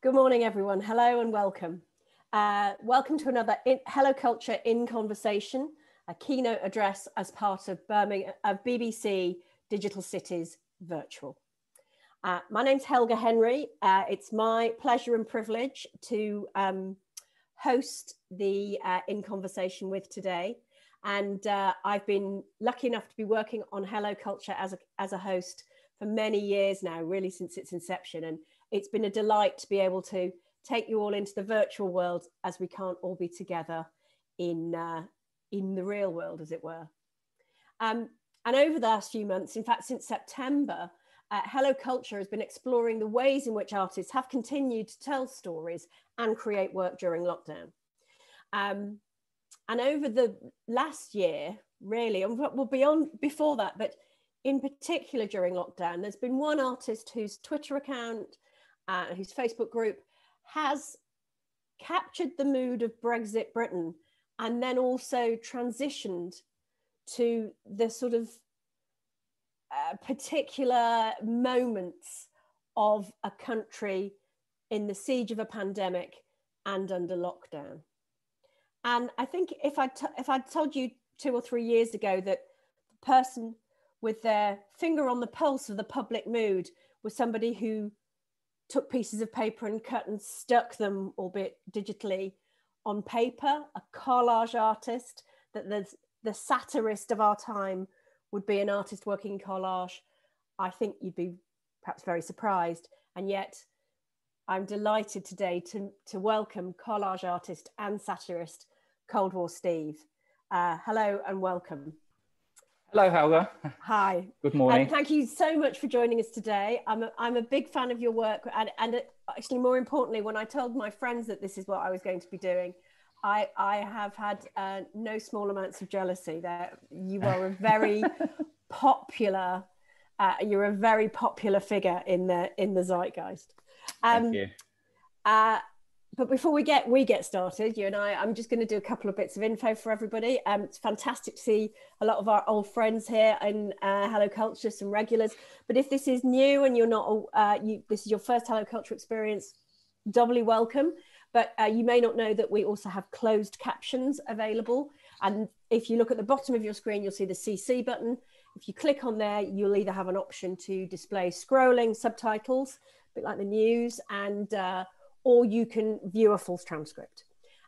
Good morning, everyone. Hello and welcome. Uh, welcome to another in Hello Culture in Conversation, a keynote address as part of Birmingham, of BBC Digital Cities Virtual. Uh, my name's Helga Henry. Uh, it's my pleasure and privilege to um, host the uh, In Conversation with today. And uh, I've been lucky enough to be working on Hello Culture as a, as a host for many years now, really since its inception. And it's been a delight to be able to take you all into the virtual world as we can't all be together in, uh, in the real world, as it were. Um, and over the last few months, in fact, since September, uh, Hello Culture has been exploring the ways in which artists have continued to tell stories and create work during lockdown. Um, and over the last year, really, and well, beyond before that, but in particular during lockdown, there's been one artist whose Twitter account, uh, whose Facebook group has captured the mood of Brexit Britain and then also transitioned to the sort of uh, particular moments of a country in the siege of a pandemic and under lockdown. And I think if I if I'd told you two or three years ago that the person with their finger on the pulse of the public mood was somebody who took pieces of paper and cut and stuck them, albeit digitally, on paper, a collage artist, that the, the satirist of our time would be an artist working in collage, I think you'd be perhaps very surprised. And yet, I'm delighted today to, to welcome collage artist and satirist Cold War Steve. Uh, hello and welcome. Hello, Helga. Hi. Good morning. And thank you so much for joining us today. I'm a, I'm a big fan of your work. And, and actually, more importantly, when I told my friends that this is what I was going to be doing, I, I have had uh, no small amounts of jealousy that you are a very popular, uh, you're a very popular figure in the, in the zeitgeist. Um, Thank you. Uh, but before we get we get started, you and I, I'm just going to do a couple of bits of info for everybody. Um, it's fantastic to see a lot of our old friends here and uh, Hello Culture, some regulars. But if this is new and you're not, uh, you this is your first Hello Culture experience, doubly welcome. But uh, you may not know that we also have closed captions available. And if you look at the bottom of your screen, you'll see the CC button. If you click on there, you'll either have an option to display scrolling subtitles, a bit like the news, and uh, or you can view a full transcript.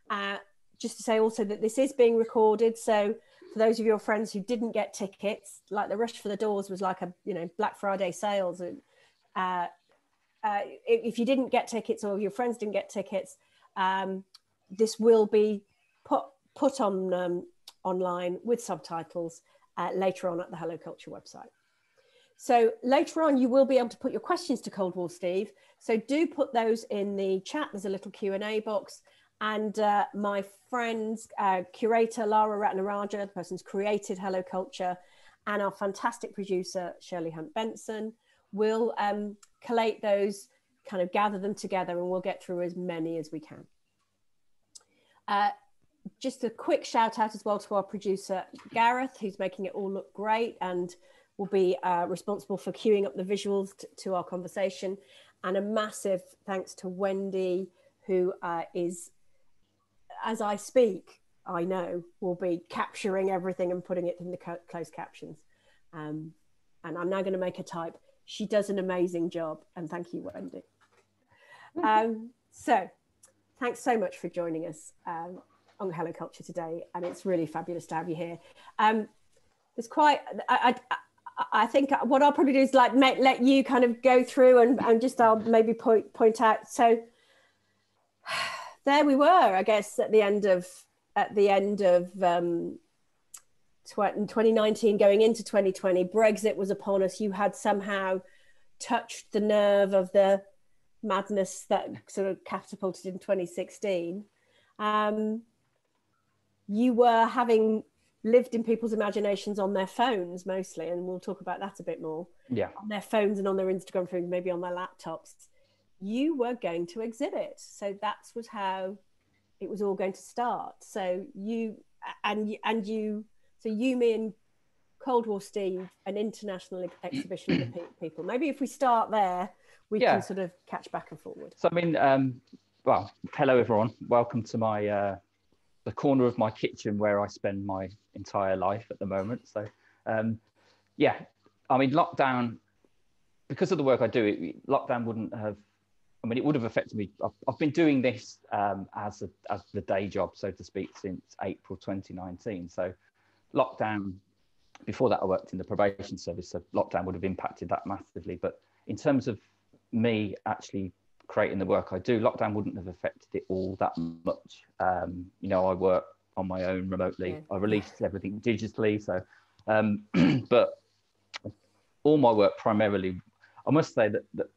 Uh, just to say also that this is being recorded. So for those of your friends who didn't get tickets, like the rush for the doors was like a you know Black Friday sales. And, uh, uh, if you didn't get tickets or your friends didn't get tickets, um, this will be put put on um, online with subtitles uh, later on at the Hello Culture website. So later on, you will be able to put your questions to Cold War Steve. So do put those in the chat. There's a little Q&A box. And uh, my friends, uh, curator Lara Ratnaraja, the person's created Hello Culture, and our fantastic producer, Shirley Hunt Benson, will um, collate those, kind of gather them together, and we'll get through as many as we can. Uh, just a quick shout out as well to our producer, Gareth, who's making it all look great and will be uh, responsible for queuing up the visuals to our conversation. And a massive thanks to Wendy, who uh, is, as I speak, I know, will be capturing everything and putting it in the closed captions. Um, and I'm now going to make a type. She does an amazing job. And thank you, Wendy. Um, so thanks so much for joining us um, on Hello Culture today. And it's really fabulous to have you here. Um, there's quite, I, I, I think what I'll probably do is like make, let you kind of go through and, and just I'll maybe point point out. So there we were, I guess, at the end of at the end of um, 2019, going into 2020. Brexit was upon us. You had somehow touched the nerve of the madness that sort of catapulted in 2016. Um, you were having lived in people's imaginations on their phones mostly, and we'll talk about that a bit more. Yeah. On their phones and on their Instagram feeds, maybe on their laptops. You were going to exhibit. So that was how it was all going to start. So you and and you so you me and Cold War Steve, an international exhibition of people. Maybe if we start there, we yeah. can sort of catch back and forward. So I mean, um, well, hello everyone. Welcome to my uh, the corner of my kitchen where I spend my entire life at the moment. So um, yeah, I mean, lockdown because of the work I do, it, lockdown wouldn't have. I mean, it would have affected me. I've, I've been doing this um, as a, as the day job, so to speak, since April 2019. So lockdown before that, I worked in the probation service, so lockdown would have impacted that massively. But in terms of me actually creating the work I do, lockdown wouldn't have affected it all that much. Um, you know, I work on my own remotely. Yeah. I released everything digitally. So, um, but all my work primarily, I must say that, that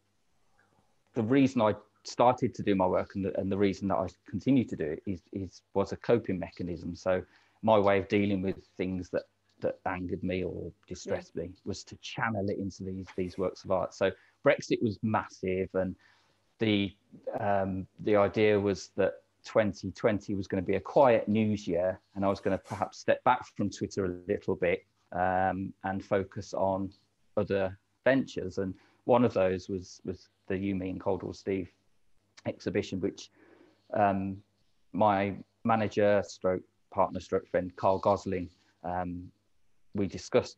the reason I started to do my work and the, and the reason that I continue to do it is, is was a coping mechanism. So my way of dealing with things that that angered me or distressed yeah. me was to channel it into these these works of art. So Brexit was massive, and the um, the idea was that 2020 was going to be a quiet news year, and I was going to perhaps step back from Twitter a little bit um, and focus on other ventures. And one of those was was the You Me and Cold War Steve exhibition, which um, my manager, stroke partner, stroke friend Carl Gosling um, we discussed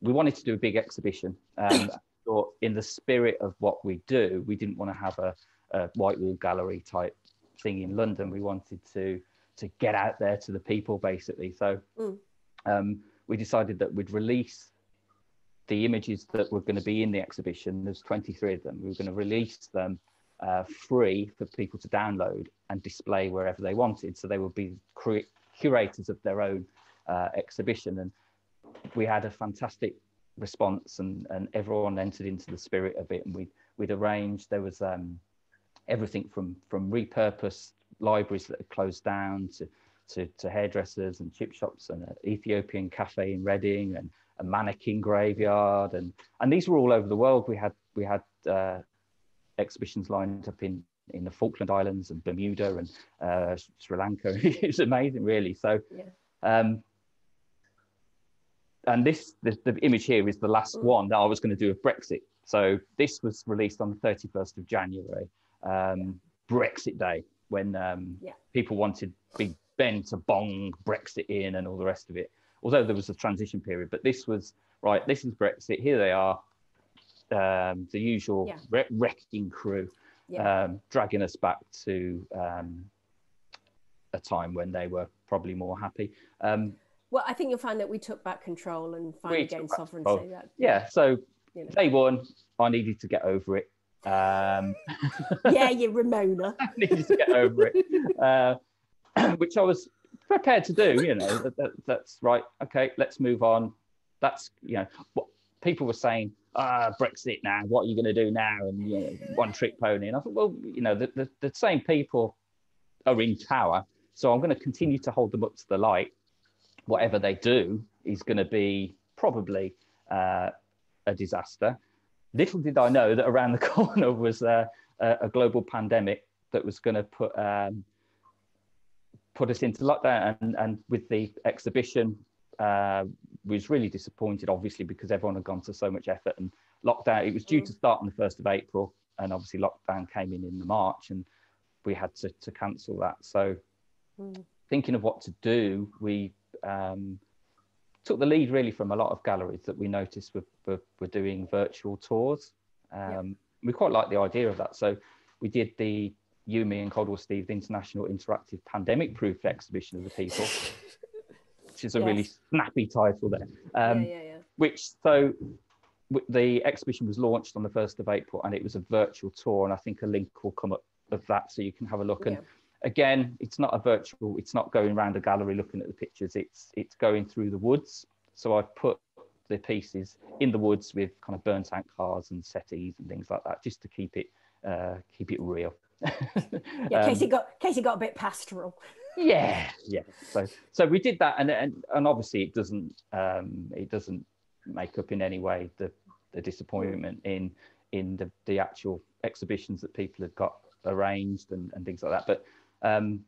we wanted to do a big exhibition. Um, thought in the spirit of what we do, we didn't want to have a, a white wall gallery type thing in London. We wanted to to get out there to the people basically. So mm. um, we decided that we'd release the images that were going to be in the exhibition. There's 23 of them. We were going to release them uh, free for people to download and display wherever they wanted. So they would be curators of their own uh, exhibition. And we had a fantastic response and, and everyone entered into the spirit of it and we, we'd arranged, there was um, everything from, from repurposed libraries that had closed down to, to, to hairdressers and chip shops and an Ethiopian cafe in Reading and a mannequin graveyard and, and these were all over the world. We had, we had uh, exhibitions lined up in, in the Falkland Islands and Bermuda and uh, Sri Lanka. it was amazing, really. So yeah. um, and this the, the, image here is the last mm. one that I was going to do of Brexit. So this was released on the 31st of January, um, Brexit Day, when um, yeah. people wanted Big Ben to bong Brexit in and all the rest of it. Although there was a transition period, but this was right. This is Brexit. Here they are, um, the usual yeah. re- wrecking crew, yeah. Um, dragging us back to um, a time when they were probably more happy. Well, I think you'll find that we took back control and finally gained sovereignty. That, yeah, so you know. day one, I needed to get over it. Um, yeah, you Ramona. I needed to get over it, uh, which I was prepared to do. You know, that, that, that's right. Okay, let's move on. That's you know what people were saying. Ah, Brexit now. What are you going to do now? And you know, one trick pony. And I thought, well, you know, the, the, the same people are in power, so I'm going to continue to hold them up to the light whatever they do is going to be probably uh, a disaster. Little did I know that around the corner was uh, a global pandemic that was going to put um, put us into lockdown. And, and with the exhibition, uh, was really disappointed, obviously, because everyone had gone to so much effort and lockdown. It was due to start on the first of April, and obviously lockdown came in in the March, and we had to, to cancel that. So, mm. thinking of what to do, we um, took the lead really from a lot of galleries that we noticed were, were, were doing virtual tours. Um, We quite like the idea of that. So we did the You, Me and Cold War Steve, the International Interactive Pandemic Proof Exhibition of the People, which is a yes. really snappy title there. Um, yeah, yeah, yeah. Which, so the exhibition was launched on the 1st of April and it was a virtual tour. And I think a link will come up of that so you can have a look. And again, it's not a virtual, it's not going around a gallery looking at the pictures, it's, it's going through the woods. So I've put the pieces in the woods with kind of burnt out cars and settees and things like that, just to keep it, uh, keep it real. yeah, um, Casey got Casey got a bit pastoral. yeah, yeah. So so we did that, and and, and obviously it doesn't um, it doesn't make up in any way the the disappointment in in the the actual exhibitions that people had got arranged and, and things like that. But um,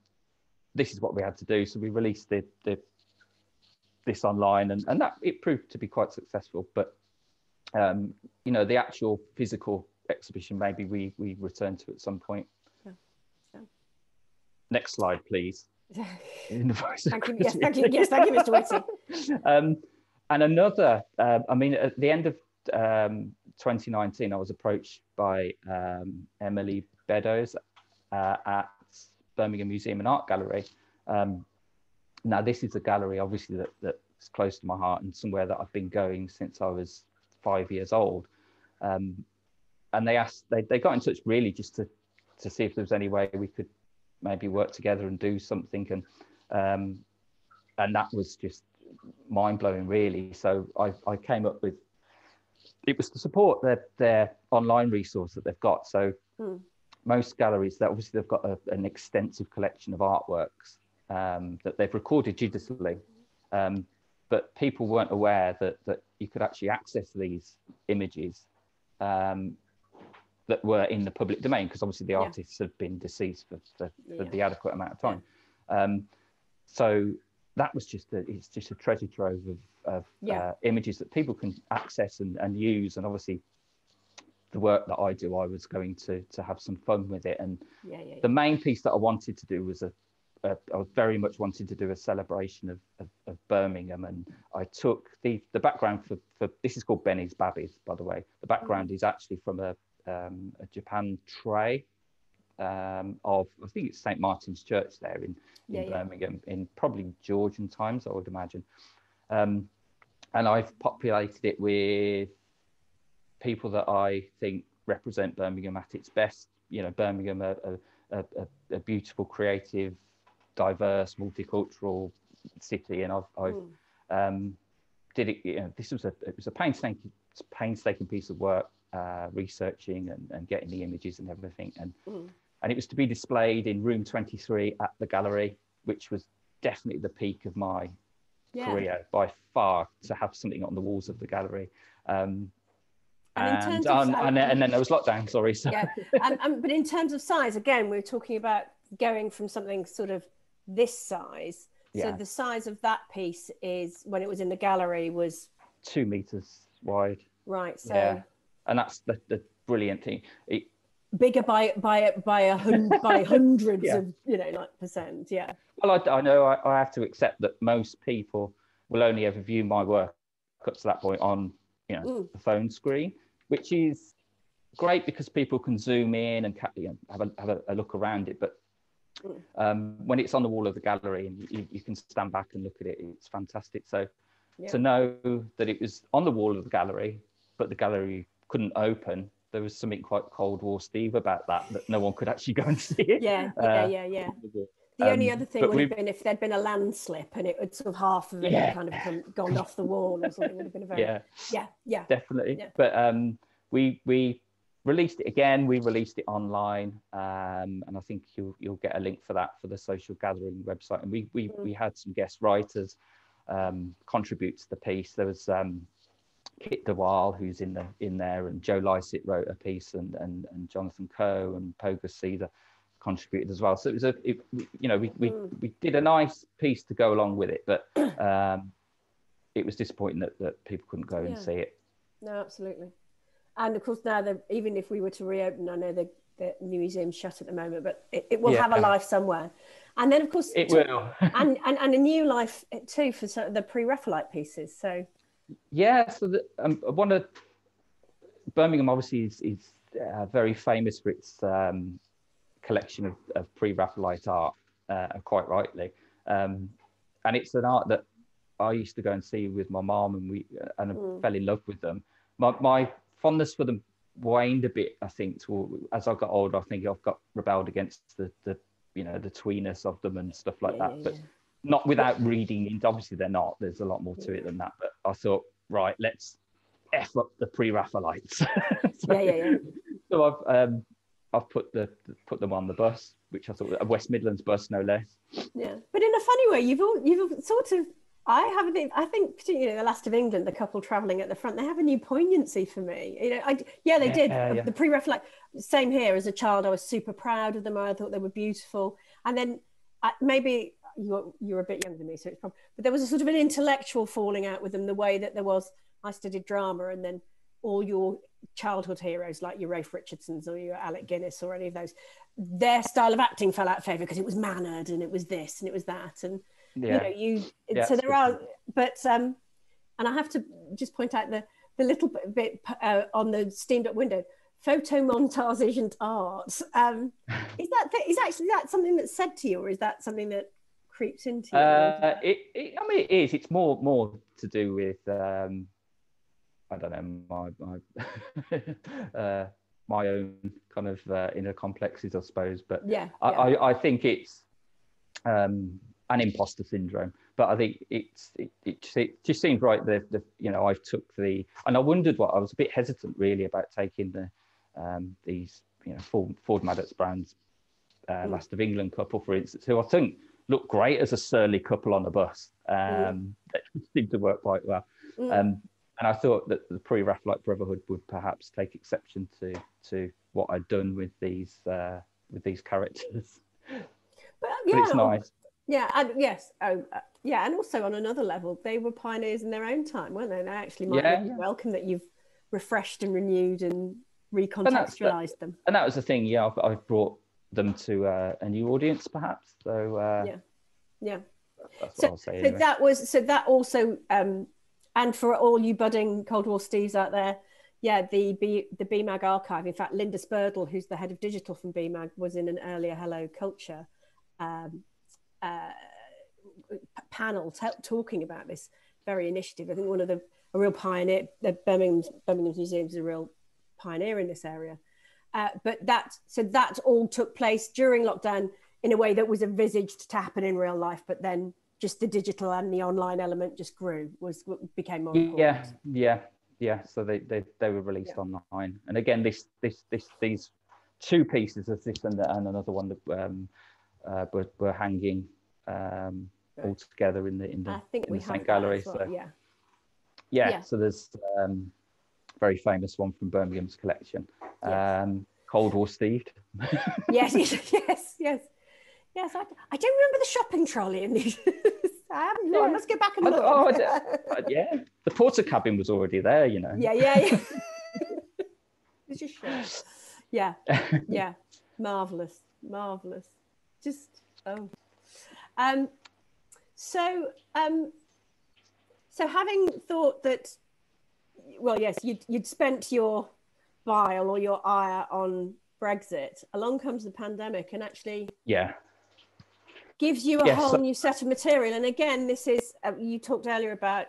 this is what we had to do. So we released the, the this online, and, and that it proved to be quite successful. But um, you know, the actual physical exhibition maybe we we return to at some point. Yeah. Yeah. Next slide, please. In the voice of Thank you. Yes, thank you. Yes, thank you, Mr. Whitty. um, and another, uh, I mean, at the end of um, 2019, I was approached by um, Emily Beddoes uh, at Birmingham Museum and Art Gallery. Um, now, this is a gallery, obviously, that, that's close to my heart and somewhere that I've been going since I was five years old. Um, and they asked, they, they got in touch really just to, to see if there was any way we could maybe work together and do something. And um, and that was just mind blowing, really. So I, I came up with it was to support their their online resource that they've got. So Hmm. Most galleries, that obviously they've got a, an extensive collection of artworks um, that they've recorded digitally. Um, but people weren't aware that that you could actually access these images um, that were in the public domain because obviously the Yeah. artists have been deceased for, for, for Yeah. the adequate amount of time. Um, so that was just a, it's just a treasure trove of, of Yeah. uh, images that people can access and, and use. And obviously, the work that I do, I was going to to have some fun with it. And Yeah, yeah. the main piece that I wanted to do was a, a I was very much wanted to do a celebration of, of, of Birmingham, and I took the the background for, for this is called Benny's Babbies, by the way. The background is actually from a um, a Japan tray um, of I think it's St Martin's Church there in, in Yeah, yeah. Birmingham in probably Georgian times, I would imagine. Um, and I've populated it with people that I think represent Birmingham at its best. You know, Birmingham, a, a, a, a- beautiful, creative, diverse, multicultural city, and I've, I've Mm. um, did it. You know, this was a it was a painstaking painstaking piece of work, uh, researching and, and getting the images and everything, and Mm. and it was to be displayed in room 23 at the gallery, which was definitely the peak of my Yeah. career by far to have something on the walls of the gallery. Um, And and, of- and, and, then- there was lockdown, sorry. So, yeah. Um, um, but in terms of size, again, we were talking about going from something sort of this size. Yeah. So the size of that piece is when it was in the gallery was two meters wide. right. So Yeah. And that's the, the brilliant thing. It, bigger by by by a by hundreds Yeah. of you know like percent. Yeah. well, I, I know I, I have to accept that most people will only ever view my work up to that point on, you know, Mm. the phone screen, which is great because people can zoom in and you know, have, a, have a, a look around it. But Mm. um, when it's on the wall of the gallery and you, you can stand back and look at it, it's fantastic. So Yeah. to know that it was on the wall of the gallery, but the gallery couldn't open, there was something quite Cold War Steve about that, that no one could actually go and see it. Yeah. Yeah. Uh, yeah. Yeah. The only Um, other thing would have been if there'd been a landslip and it would sort of half of it Yeah. kind of gone off the wall or something. Would have been a very Yeah. yeah yeah definitely. Yeah. But um, we we released it again. We released it online, um, and I think you'll you'll get a link for that for the social gathering website. And we we Mm. we had some guest writers um, contribute to the piece. There was um, Kit de Waal who's in the in there, and Joe Lycett wrote a piece, and and and Jonathan Coe and Pogus Caesar contributed as well. So it was a it, you know we we Mm. we did a nice piece to go along with it, but. Um, it was disappointing that, that people couldn't go and Yeah. see it. no absolutely. And of course now that even if we were to reopen, I know the the new museum's shut at the moment, but it, it will have a life somewhere. And then of course It will. and, and and a new life too for some of the pre-Raphaelite pieces. So yeah. So the, um, one of Birmingham obviously is, is uh, very famous for its um, collection of, of pre-Raphaelite art, uh, quite rightly. Um, and it's an art that I used to go and see with my mom, and we and I Mm. fell in love with them. My my fondness for them waned a bit, I think. To, as I got older, I think I've got rebelled against the the you know the tweeness of them and stuff like yeah, that. But yeah. not without reading into obviously they're not there's a lot more to it than that but i thought right let's f up the pre-raphaelites so, Yeah, yeah, yeah. so i've um i've put the put them on the bus which i thought a west midlands bus no less Yeah, but in a funny way, you've all you've sort of. I have a bit. I think particularly the last of England, the couple travelling at the front, they have a new poignancy for me. You know, I yeah they did Yeah, yeah. the pre-Raphaelite. Same here. As a child, I was super proud of them. I thought they were beautiful, and then I, maybe you're you're a bit younger than me, so it's probably. But there was a sort of an intellectual falling out with them, the way that there was. I studied drama, and then all your childhood heroes like your Ralph Richardsons or your Alec Guinness or any of those, their style of acting fell out of favor because it was mannered and it was this and it was that. And, yeah. you know, you, yeah, so there are, but, um, and I have to just point out the, the little bit, uh, on the steamed up window, photo montage isn't art. Um, is that, is actually that something that's said to you or is that something that creeps into you? Uh, it, it, I mean, it is, it's more, more to do with, um, I don't know, my, my uh, my own kind of uh, inner complexes, I suppose. But yeah, I, yeah. I, I, think it's um, an imposter syndrome. But I think it's it, it, it just seems right. The, the you know I took the and I wondered what I was a bit hesitant really about taking the um, these you know Ford, Ford Madox Brown's uh, mm. last of England couple for instance, who I think look great as a surly couple on a bus. Um, mm. That seemed to work quite well. Mm. Um, and I thought that the pre-Raphaelite Brotherhood would perhaps take exception to to what I'd done with these uh, with these characters. But, yeah, but it's nice. Yeah, and yes, oh, uh, yeah, and also on another level, they were pioneers in their own time, weren't they? They actually might yeah, yeah. welcome that you've refreshed and renewed and recontextualized and them. And that was the thing, yeah. I've, I've brought them to uh, a new audience, perhaps. So uh, yeah, yeah. so, so that was so that also um, and for all you budding Cold War Steves out there, yeah, the B, the BMAG archive. In fact, Linda Spurdle, who's the head of digital from BMAG, was in an earlier Hello Culture um, uh, panel t- talking about this very initiative. I think one of the a real pioneer. The Birmingham's Birmingham's Museum is a real pioneer in this area. Uh, but that so that all took place during lockdown in a way that was envisaged to happen in real life, but then just the digital and the online element just grew was became more important. yeah yeah yeah so they they, they were released yeah. online and again this this this these two pieces of this and, and another one that um uh, were, were hanging um right. all together in the in the, in the same gallery well, so yeah. yeah. yeah so there's um very famous one from birmingham's collection yes. um cold war steve yes yes yes Yes, I, I don't remember the shopping trolley in these. I haven't looked. Let's go back and look. Oh, yeah, the Portakabin was already there, you know. Yeah, yeah, yeah. it's just short. Yeah, yeah, marvelous, marvelous. Just oh, um, so um, so having thought that, well, yes, you'd you'd spent your bile or your ire on Brexit. Along comes the pandemic, and actually, yeah, gives you a yes. whole new set of material. And again, this is, uh, you talked earlier about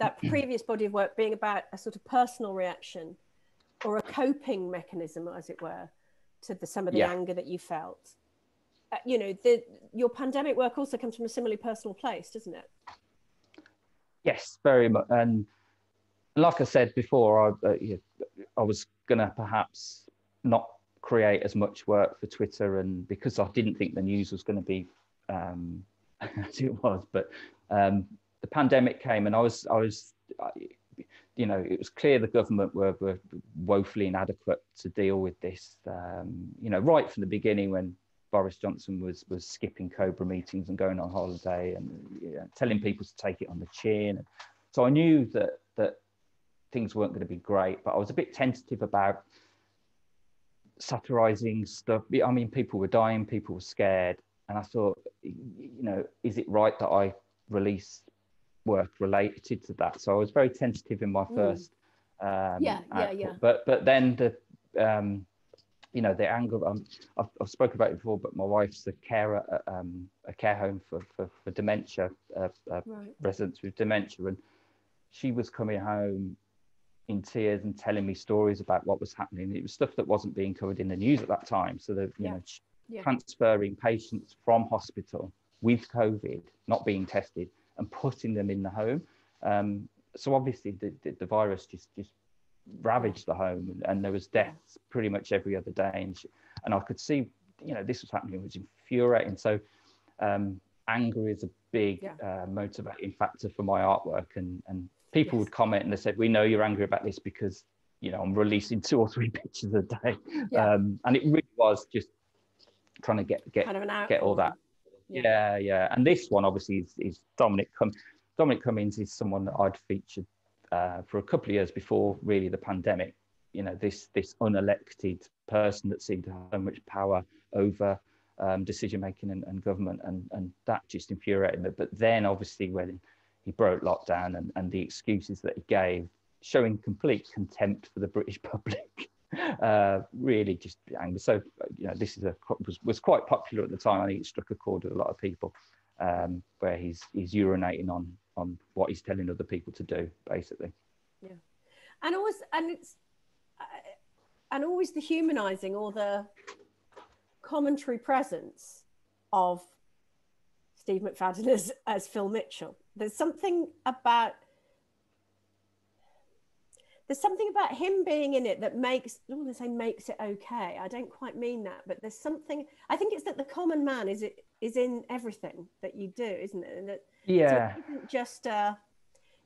that previous body of work being about a sort of personal reaction or a coping mechanism, as it were, to the, some of the yeah. anger that you felt. Uh, you know, the, your pandemic work also comes from a similarly personal place, doesn't it? Yes, very much. And like I said before, I, uh, I was going to perhaps not create as much work for Twitter, and because I didn't think the news was going to be um, as it was. But um, the pandemic came, and I was, I was, you know, it was clear the government were, were woefully inadequate to deal with this. Um, you know, right from the beginning when Boris Johnson was was skipping Cobra meetings and going on holiday and you know, telling people to take it on the chin. So I knew that that things weren't going to be great, but I was a bit tentative about satirizing stuff. I mean, people were dying, people were scared, and I thought, you know, is it right that I release work related to that? So I was very tentative in my mm. first. Mm. Um, yeah, yeah, yeah. But but then the, um, you know, the anger. Um, I've, I've spoken about it before, but my wife's a carer at um, a care home for for, for dementia uh, uh, right. residents with dementia, and she was coming home in tears and telling me stories about what was happening. It was stuff that wasn't being covered in the news at that time. So that you yeah. know, yeah. transferring patients from hospital with COVID, not being tested, and putting them in the home. Um, so obviously the, the, the, virus just just ravaged the home, and, and, there was deaths pretty much every other day, and, she, and I could see, you know, this was happening. It was infuriating. So um, anger is a big yeah. uh, motivating factor for my artwork, and and people yes. would comment and they said, "We know you're angry about this because." You know, I'm releasing two or three pictures a day, yeah. um, and it really was just trying to get get kind of get all that. Yeah. yeah, yeah. And this one obviously is, is Dominic Com- Dominic Cummings is someone that I'd featured uh, for a couple of years before really the pandemic you know this this unelected person that seemed to have so much power over um, decision making and, and, government, and and that just infuriated me. But then obviously when he broke lockdown and, and the excuses that he gave, showing complete contempt for the British public. Uh, really just angry. So you know, this is a was, was quite popular at the time. I think it struck a chord with a lot of people, um, where he's he's urinating on on what he's telling other people to do, basically. Yeah, and always and it's uh, and always the humanizing or the commentary presence of Steve McFadden as as Phil Mitchell. There's something about there's something about him being in it that makes I want to say makes it okay. I don't quite mean that, but there's something. I think it's that the common man is it is in everything that you do, isn't it? And that yeah, so it just uh,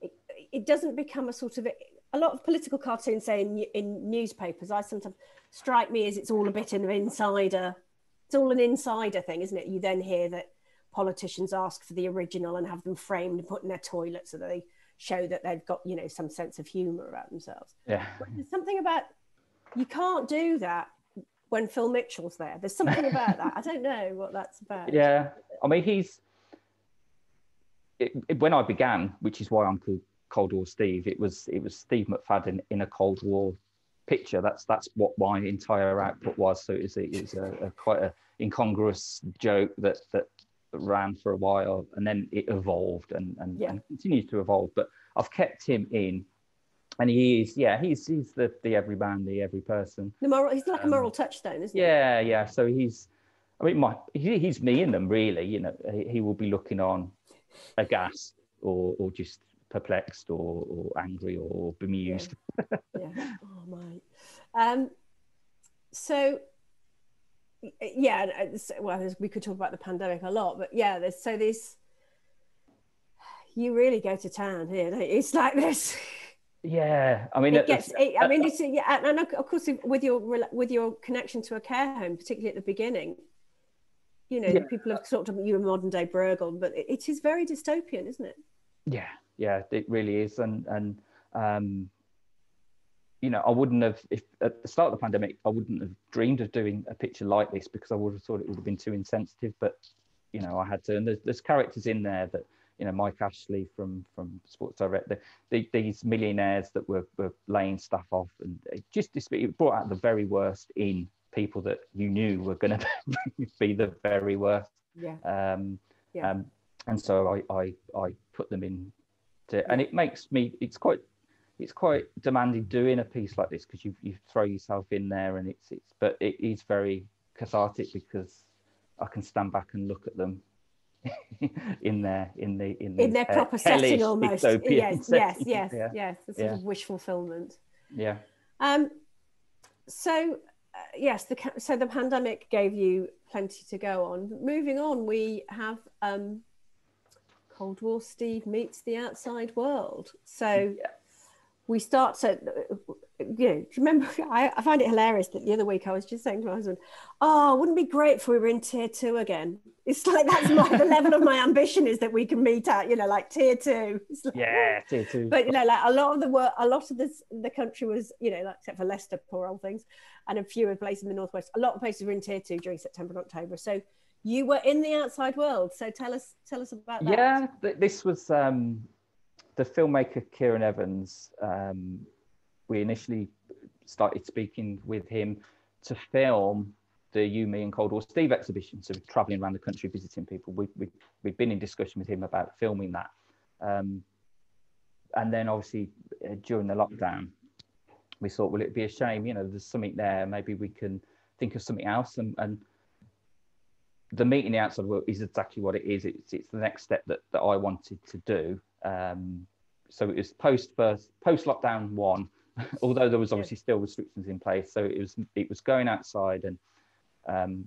it, it doesn't become a sort of a lot of political cartoons say in, in newspapers. I sometimes strike me as it's all a bit of an insider. It's all an insider thing, isn't it? You then hear that politicians ask for the original and have them framed and put in their toilet so that they show that they've got you know some sense of humor about themselves. Yeah. But there's something about you can't do that when phil mitchell's there. There's something about that. I don't know what that's about. Yeah. I mean he's it, it, when i began which is why i'm called cold war steve it was it was steve mcfadden in a cold war picture. That's that's what my entire output was. So it's a, it's a, a quite a incongruous joke that that ran for a while and then it evolved and, and, yeah. and continues to evolve. But I've kept him in and he is, yeah, he's he's the the everyman, the every person. The moral, he's like um, a moral touchstone, isn't yeah, he? Yeah, yeah. So he's, I mean, my he, he's me in them really. You know, he, he, will be looking on, aghast or or just perplexed or, or angry or bemused. Yeah. yeah. Oh my. Um. So yeah, well, we could talk about the pandemic a lot, but yeah, there's so this. You really go to town here. It's like this. Yeah, I mean, it gets. It, I mean, it's yeah, and of course with your with your connection to a care home, particularly at the beginning, you know, yeah. people have talked about you a modern day Bruegel, but it, it is very dystopian, isn't it? Yeah, yeah, it really is, and and um, you know, I wouldn't have, if at the start of the pandemic, I wouldn't have dreamed of doing a picture like this because I would have thought it would have been too insensitive. But, you know, I had to. And there's, there's characters in there that, you know, Mike Ashley from from Sports Direct, the, the, these millionaires that were, were laying stuff off, and it just it brought out the very worst in people that you knew were going to be the very worst. Yeah. Um, yeah. Um, and so I, I I put them in, to, and it makes me. It's quite it's quite demanding doing a piece like this because you you throw yourself in there and it's it's but it is very cathartic because I can stand back and look at them in their in the in, in their proper setting almost. Yes yes yes yeah. yes. The sort yeah. of wish fulfillment yeah. Um so uh, yes the so the pandemic gave you plenty to go on. Moving on we have um cold war steve meets the outside world. So yeah we start to, you know, do you remember? I, I find it hilarious that the other week I was just saying to my husband, "Oh, wouldn't it be great if we were in tier two again?" It's like that's my the level of my ambition is that we can meet at, you know, like tier two. Like, yeah, tier two. But you know, like a lot of the work, a lot of this, the country was, you know, like except for Leicester, poor old things, and a few of places in the northwest. A lot of places were in tier two during September and October. So you were in the outside world. So tell us, tell us about that. Yeah, this was. um the filmmaker Kieran Evans, um, we initially started speaking with him to film the You, Me and Cold War Steve exhibition. So we're traveling around the country visiting people. We, we, we've been in discussion with him about filming that. Um, and then obviously uh, during the lockdown, we thought, well, it'd be a shame, you know, there's something there. Maybe we can think of something else. And, and the meeting the outside world is exactly what it is. It's, it's the next step that, that I wanted to do. Um, so it was post first post lockdown one, although there was obviously still restrictions in place. So it was it was going outside and um,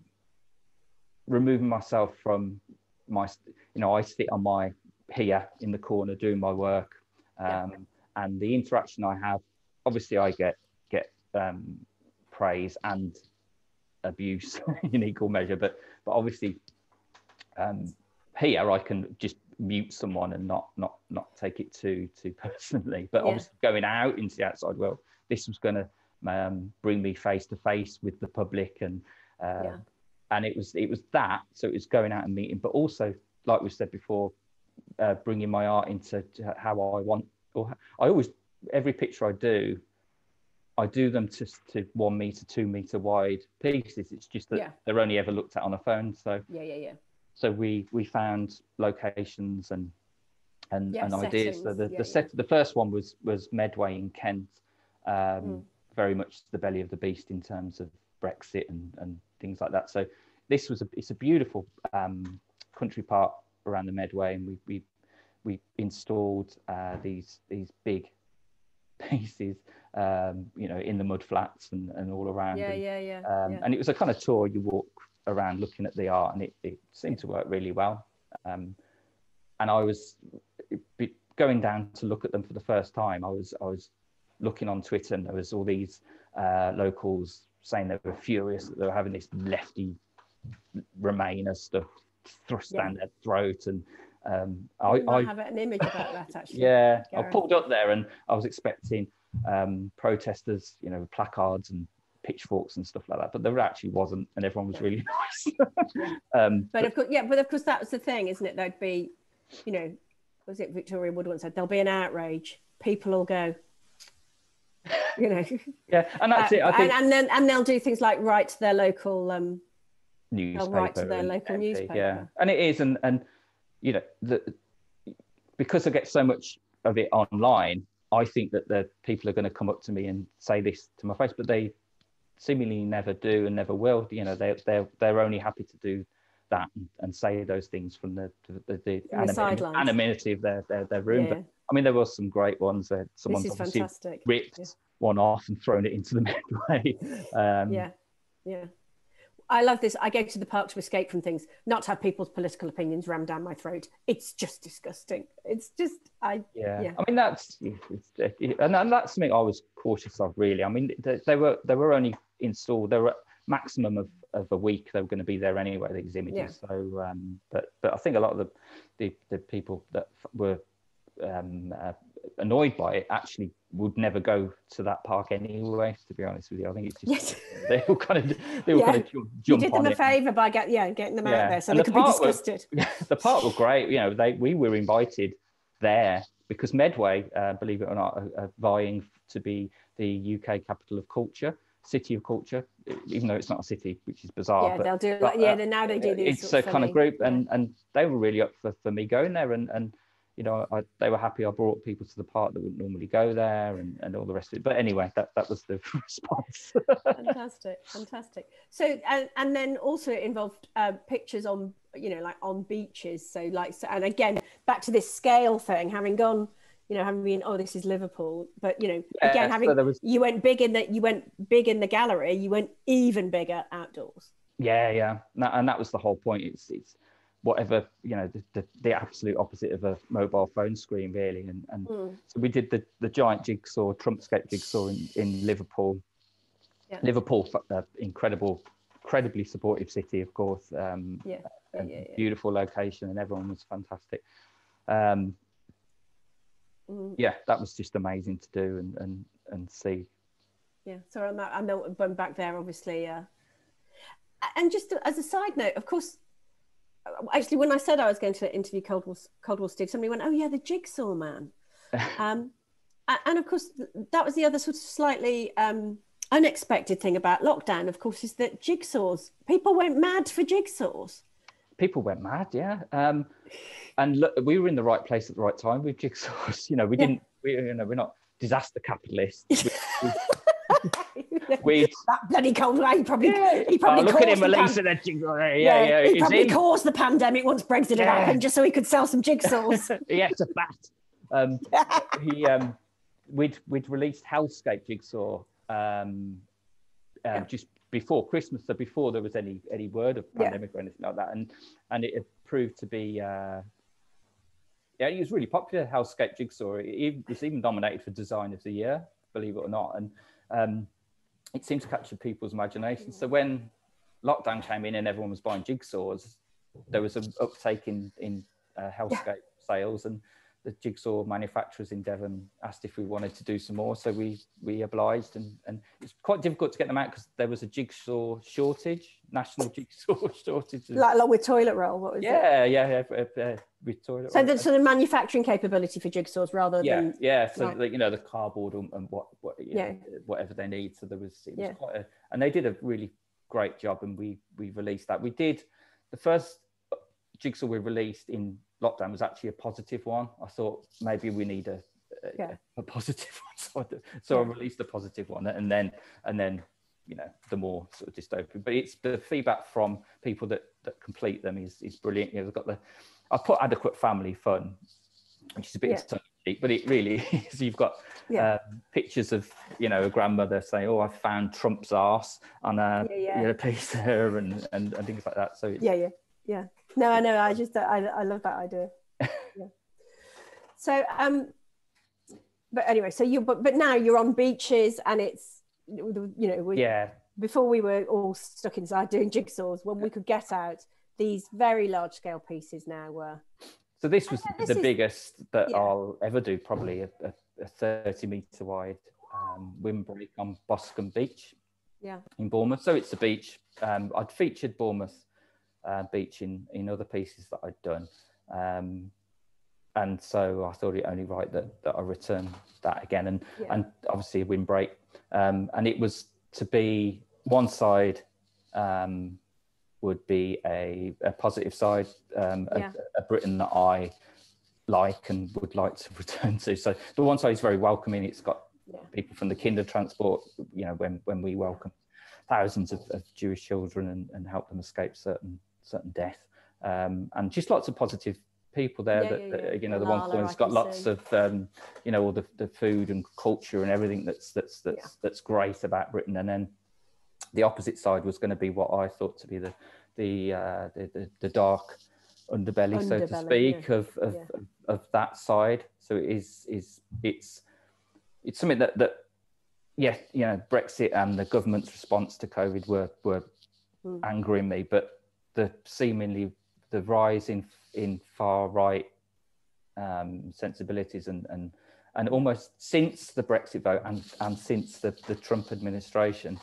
removing myself from my you know I sit on my here in the corner doing my work, um, yeah. and the interaction I have. Obviously, I get get um, praise and abuse in equal measure, but but obviously um, here I can just mute someone and not not not take it too too personally. But yeah. obviously going out into the outside world, this was going to um, bring me face to face with the public and uh, yeah. and it was it was that so it was going out and meeting but also like we said before uh, bringing my art into how I want or I always every picture I do I do them to, to one meter, two meter wide pieces. It's just that yeah. they're only ever looked at on a phone. So yeah, yeah, yeah. So we we found locations and and, yeah, and ideas. So the, yeah, the set the first one was was Medway in Kent, um, mm. very much the belly of the beast in terms of Brexit and and things like that. So this was a it's a beautiful um, country park around the Medway, and we we we installed uh, these these big pieces um, you know, in the mud flats and, and all around. Yeah, and, yeah, yeah, um, yeah, And it was a kind of tour you walk around looking at the art, and it, it seemed to work really well. Um, and I was going down to look at them for the first time. I was I was looking on Twitter, and there was all these uh, locals saying they were furious that they were having this lefty Remainer stuff thrust yeah. down their throat, and um, I, I, have an image about that actually. Yeah, I pulled up there, and I was expecting um, protesters, you know, placards and pitchforks and stuff like that. But there actually wasn't, and everyone was really nice. um, but of course, yeah, but of course that was the thing, isn't it? There'd be, you know, was it Victoria Woodward said there'll be an outrage, people will go. You know, yeah, and that's uh, it. I think, and, and, then and they'll do things like write to their local um, newspaper. write to their local MP, newspaper. Yeah, and it is, and and you know, the because I get so much of it online, I think that the people are going to come up to me and say this to my face, but they seemingly never do and never will. You know, they they're they're only happy to do that and, and say those things from the the, the, the anonymity of their their, their room. Yeah. But I mean, there was some great ones. That someone's obviously fantastic. ripped yeah. one off and thrown it into the Medway. Um, yeah, yeah. I love this. I go to the park to escape from things, not to have people's political opinions rammed down my throat. It's just disgusting. It's just, I, yeah. yeah. I mean, that's, and, and that's something I was cautious of, really. I mean, they, they were they were only installed. There were a maximum of, of a week. They were going to be there anyway. These images. Yeah. So, um, but but I think a lot of the the, the people that were um, uh, annoyed by it actually would never go to that park anyway. To be honest with you, I think it's just yes. they all kind of they all yeah. kind of jump. You did them a favour by get, yeah getting them yeah. out there so and they the could be disgusted. Was, the park was great. You know, they we were invited there because Medway, uh, believe it or not, are, are, vying to be the UK capital of culture, city of culture, even though it's not a city, which is bizarre. Yeah, but, they'll do. But, yeah, uh, now they do this. It's a kind of group, and and they were really up for, for me going there and and you know, I, they were happy I brought people to the park that wouldn't normally go there and, and all the rest of it. But anyway, that, that was the response. fantastic, fantastic. So, and, and then also it involved uh, pictures on, you know, like on beaches. So like, so, and again, back to this scale thing, having gone, you know, having been, oh, this is Liverpool, but you know, yeah, again, having, so was... you went big in the, you went big in the gallery, you went even bigger outdoors. Yeah, yeah. And that was the whole point. It's, it's, whatever you know the, the, the, absolute opposite of a mobile phone screen really and, and mm. so we did the, the giant jigsaw trumpscape jigsaw in, in liverpool yeah. liverpool uh, incredible incredibly supportive city of course um, yeah. Yeah, yeah, beautiful location and everyone was fantastic um. Yeah that was just amazing to do and and, and see yeah so i'm, I'm back there obviously uh, and just as a side note of course actually, when I said I was going to interview Cold War, Coldwell Steve, somebody went, "Oh yeah, the Jigsaw Man," um, and of course, that was the other sort of slightly um, unexpected thing about lockdown. Of course, is that jigsaws people went mad for jigsaws. People went mad, yeah. Um, and look, we were in the right place at the right time with jigsaws. You know, we didn't. We, you know, we're not disaster capitalists. We, we, with that bloody cold He probably yeah. he probably oh, look at him releasing that jigsaw. Yeah, yeah. yeah. He probably in. caused the pandemic once Brexit had happened just so he could sell some jigsaws. he had to bat. Um, he um, we'd we'd released Hellscape Jigsaw um, um, just before Christmas, so before there was any any word of pandemic or anything like that, and and it proved to be. Uh, yeah, he was really popular. Hellscape Jigsaw. It was even nominated for Design of the Year, believe it or not. And um, it seemed to capture people's imagination. So when lockdown came in and everyone was buying jigsaws, there was an uptake in in uh, hellscape yeah. sales, and the jigsaw manufacturers in Devon asked if we wanted to do some more, so we we obliged, and and it's quite difficult to get them out because there was a jigsaw shortage, national jigsaw shortage. Like along with toilet roll, what was yeah, it? yeah, yeah, uh, with toilet. Roll so roll. the sort of manufacturing capability for jigsaws rather yeah, than yeah. So right. the, you know the cardboard and, and what what you Yeah. know, whatever they need. So there was it was Yeah. quite a, and they did a really great job, and we we released that. We did the first jigsaw we released in lockdown was actually a positive one. I thought maybe we need a a, Yeah. a positive one, so, I, so I released a positive one, and then and then you know the more sort of dystopian. But it's the feedback from people that that complete them is is brilliant. You know, they've got the I put adequate family fun, which is a bit Yeah. but it really is. You've got Yeah. um, pictures of you know a grandmother saying, "Oh, I found Trump's arse on a Yeah, yeah. you know, piece there," and, and and things like that. So it's, yeah yeah yeah no i know i just i, I love that idea yeah. so um but anyway so you but, but now you're on beaches and it's you know we, yeah, before we were all stuck inside doing jigsaws when we could get out these very large scale pieces now were So this was this the is- biggest that yeah. I'll ever do, probably a, a, a 30 metre wide um, windbreak on Boscombe Beach yeah in Bournemouth. So it's a beach. Um, I'd featured Bournemouth uh, Beach in, in other pieces that I'd done. Um, and so I thought it only right that, that I return that again. And, Yeah. and obviously a windbreak. Um, and it was to be one side um, would be a, a positive side, um, Yeah. a, a Britain that I like and would like to return to. So the one side is very welcoming. It's got yeah people from the Kindertransport, you know, when, when we welcome thousands of, of Jewish children and, and help them escape certain certain death. Um, and just lots of positive people there Yeah, that, yeah, that, yeah. you know, the one Malala, it's I got lots see. of, um, you know, all the, the food and culture and everything that's, that's, that's, that's great about Britain. And then the opposite side was going to be what I thought to be the, the, uh, the, the, the dark underbelly, so to speak, of, of, of, of that side. So it is, is it's, it's something that, that, yeah, you know, Brexit and the government's response to COVID were, were Mm. angering me, but the seemingly the rise in in far right um, sensibilities and and and almost since the Brexit vote and and since the, the Trump administration,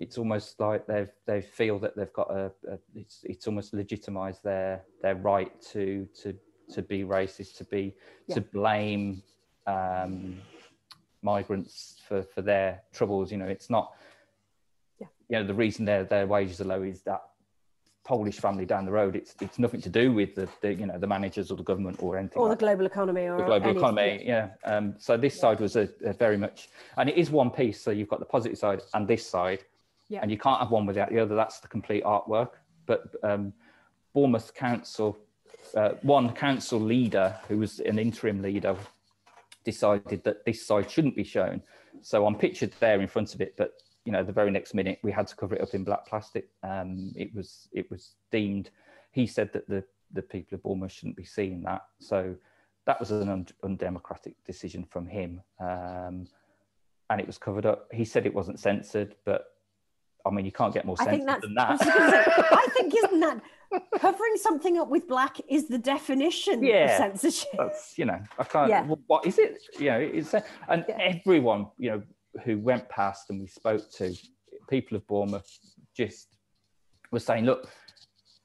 it's almost like they've they feel that they've got a, a it's it's almost legitimised their their right to to to be racist, to be Yeah. to blame um, migrants for for their troubles. You know, it's not. Yeah. You know, the reason their their wages are low is that Polish family down the road. It's it's nothing to do with the, the you know the managers or the government or anything. or the like that global economy or the global any- economy. Yeah. Um, so this side was a, a very much, and it is one piece. So you've got the positive side and this side, Yeah. and you can't have one without the other. That's the complete artwork. But um, Bournemouth Council, uh, one council leader who was an interim leader, decided that this side shouldn't be shown. So I'm pictured there in front of it, but you know, the very next minute we had to cover it up in black plastic. Um, it was it was deemed. He said that the the people of Bournemouth shouldn't be seeing that. So that was an un- undemocratic decision from him, um, and it was covered up. He said it wasn't censored, but I mean, you can't get more I think censored that's. than I, was gonna say, that. I think isn't that covering something up with black is the definition Yeah. of censorship. You know, I can't. Yeah. wh- What is it? You know, it's and Yeah. everyone you know who went past and we spoke to, people of Bournemouth just were saying, look,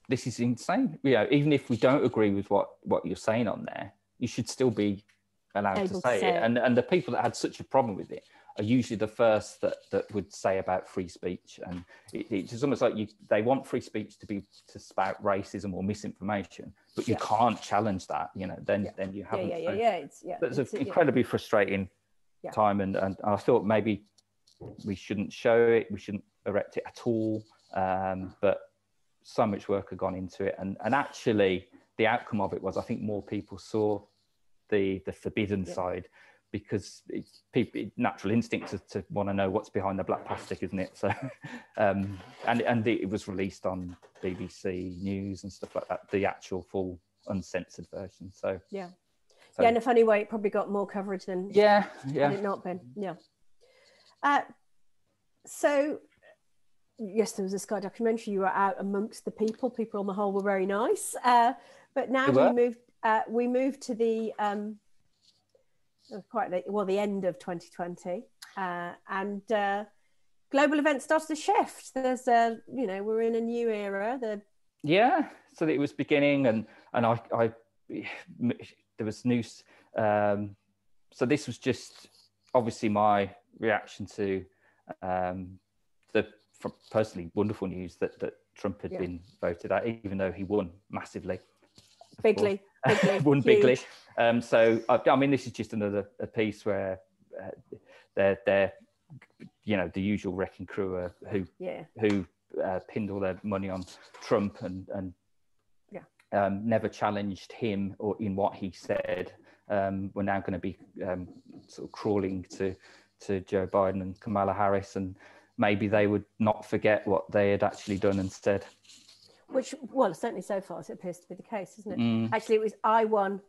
this is insane. You know, even if we don't agree with what what you're saying on there, you should still be allowed Able to to say, say it. it. And and the people that had such a problem with it are usually the first that that would say about free speech. And it, it's almost like you they want free speech to be to spout racism or misinformation, but you Yeah. can't challenge that. You know, then Yeah. then you haven't. yeah, yeah, So yeah. It's yeah. It's, yeah. incredibly frustrating Yeah. time, and, and I thought maybe we shouldn't show it, we shouldn't erect it at all. Um, but so much work had gone into it, and and actually the outcome of it was I think more people saw the the forbidden Yeah. side because it's people natural instinct to, to want to know what's behind the black plastic, isn't it? So, um, and and it was released on BBC News and stuff like that, the actual full uncensored version. So Yeah. So- yeah, in a funny way, it probably got more coverage than yeah, had yeah. it not been. Yeah. Uh, so, yes, there was a Sky documentary. You were out amongst the people. People on the whole were very nice. Uh, but now we moved. Uh, we moved to the um, quite the, well the end of 2020, uh, and uh, global events started to shift. There's a you know we're in a new era. The yeah, so it was beginning, and and I I there was news. Um, so this was just obviously my reaction to um, the personally wonderful news that that Trump had yeah. been voted out, even though he won massively. Bigly, bigly won bigly. Um, so I, I, mean, this is just another a piece where uh, they're they're you know the usual wrecking crew who yeah. who uh, pinned all their money on Trump and and. Um, never challenged him or in what he said. Um, we're now going to be um, sort of crawling to to Joe Biden and Kamala Harris, and maybe they would not forget what they had actually done and said. Which, well, certainly so far it appears to be the case, isn't it? Mm. Actually, it was I won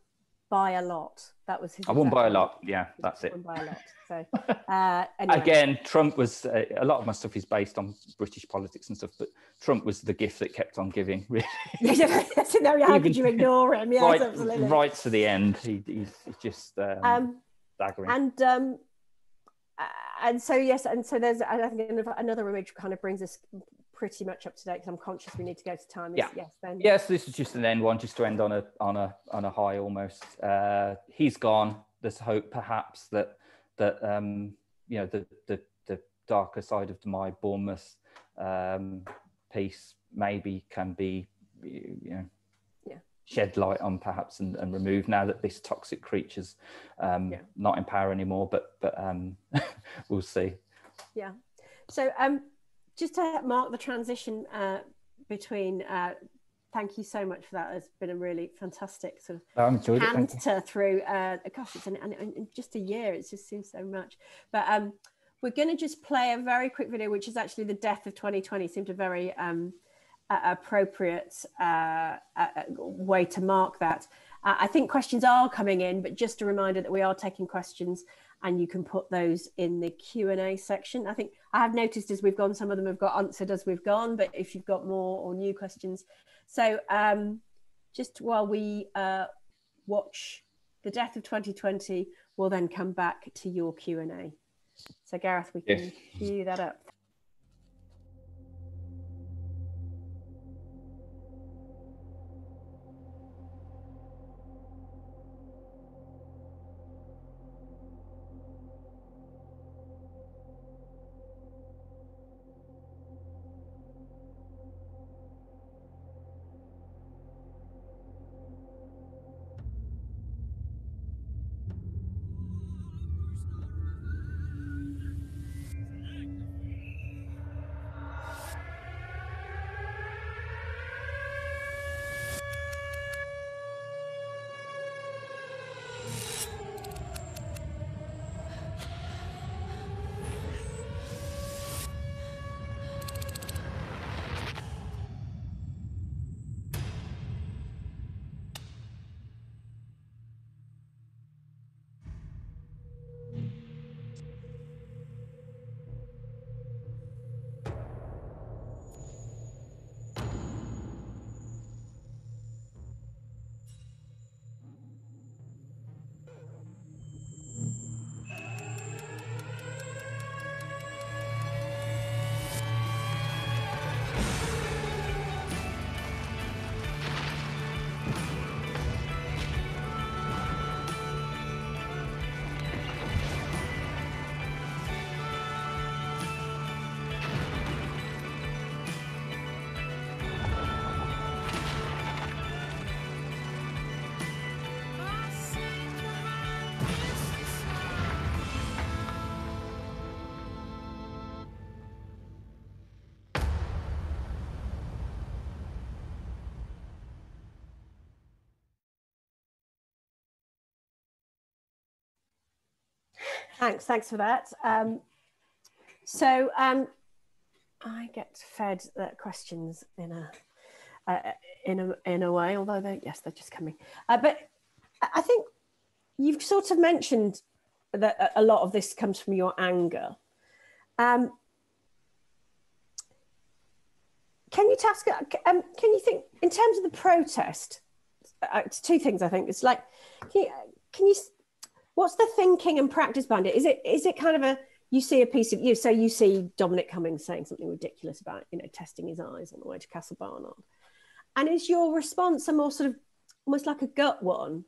by a lot. That was his. I won't buy a lot. Yeah, that's it. By a lot. So uh, anyway. again, Trump was uh, a lot of my stuff is based on British politics and stuff, but Trump was the gift that kept on giving. Really. yeah, no, how could you ignore him? Yes, right, absolutely. Right to the end, he, he's, he's just um, um, staggering. And um, and so yes, and so there's I think another image kind of brings us pretty much up to date because I'm conscious we need to go to time. Yeah. Yes. Then. Yes. This is just an end one, just to end on a on a on a high almost. Uh, he's gone. There's hope, perhaps that that um, you know the the the darker side of my Bournemouth um, piece maybe can be you know shed light on perhaps and, and remove now that this toxic creature's um, yeah. not in power anymore but but um, we'll see yeah so um, just to mark the transition uh, between uh, thank you so much for that. It's been a really fantastic sort of canter through uh, gosh it's an, an, an, just a year. It just seems so much. But um, we're going to just play a very quick video which is actually the death of 2020 seemed a very um, appropriate uh, way to mark that. Uh, I think questions are coming in, but just a reminder that we are taking questions and you can put those in the Q&A section. I think I have noticed as we've gone, some of them have got answered as we've gone, but if you've got more or new questions. So um, just while we uh, watch the death of 2020, we'll then come back to your Q&A. So Gareth, we can yes. cue that up. Thanks, thanks for that. Um, so um, I get fed uh, questions in a uh, in a in a way, although they yes they're just coming. Uh, but I think you've sort of mentioned that a lot of this comes from your anger. Um, can you task? Um, can you think in terms of the protest? Uh, it's two things I think. It's like, can you, can you what's the thinking and practice behind it? Is it is it kind of a you see a piece of you so you see Dominic Cummings saying something ridiculous about you know testing his eyes on the way to Castle Barnard, and is your response a more sort of almost like a gut one,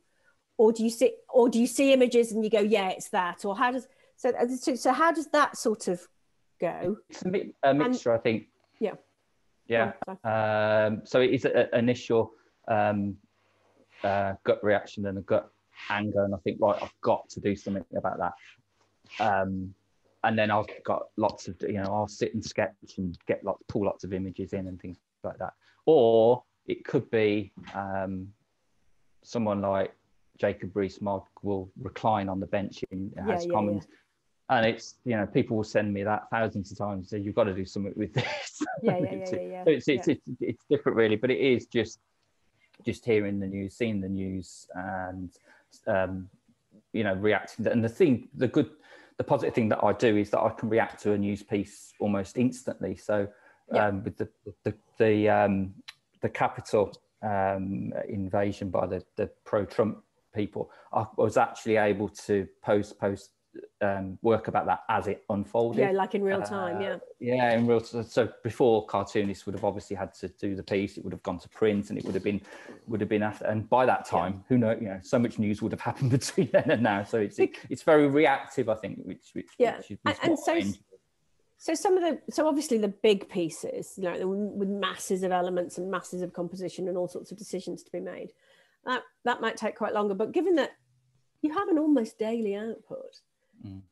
or do you see or do you see images and you go yeah it's that or how does so so how does that sort of go? It's a, mi- a mixture, and, I think. Yeah. Yeah. Um, so it is an initial um, uh, gut reaction and a gut anger, and I think right, I've got to do something about that. Um, and then I've got lots of, you know, I'll sit and sketch and get lots, pull lots of images in and things like that. Or it could be um, someone like Jacob Rees-Mogg will recline on the bench in House yeah, Commons. Yeah and it's you know people will send me that thousands of times so you've got to do something with this yeah, yeah, yeah, yeah, so it's, it's, it's, it's different really but it is just just hearing the news seeing the news and um, you know reacting and the thing the good the positive thing that i do is that i can react to a news piece almost instantly. So um, with the the the, um, the Capitol um, invasion by the the pro trump people i was actually able to post post um, work about that as it unfolded. Yeah, like in real time. Uh, yeah. Yeah, in real time. So before cartoonists would have obviously had to do the piece, it would have gone to print, and it would have been would have been after. And by that time, yeah. who knows? You know, so much news would have happened between then and now. So it's it, it's very reactive, I think. Which which yeah, which and, and so. So some of the so obviously the big pieces, you know, with masses of elements and masses of composition and all sorts of decisions to be made, that that might take quite longer. But given that you have an almost daily output, Mm.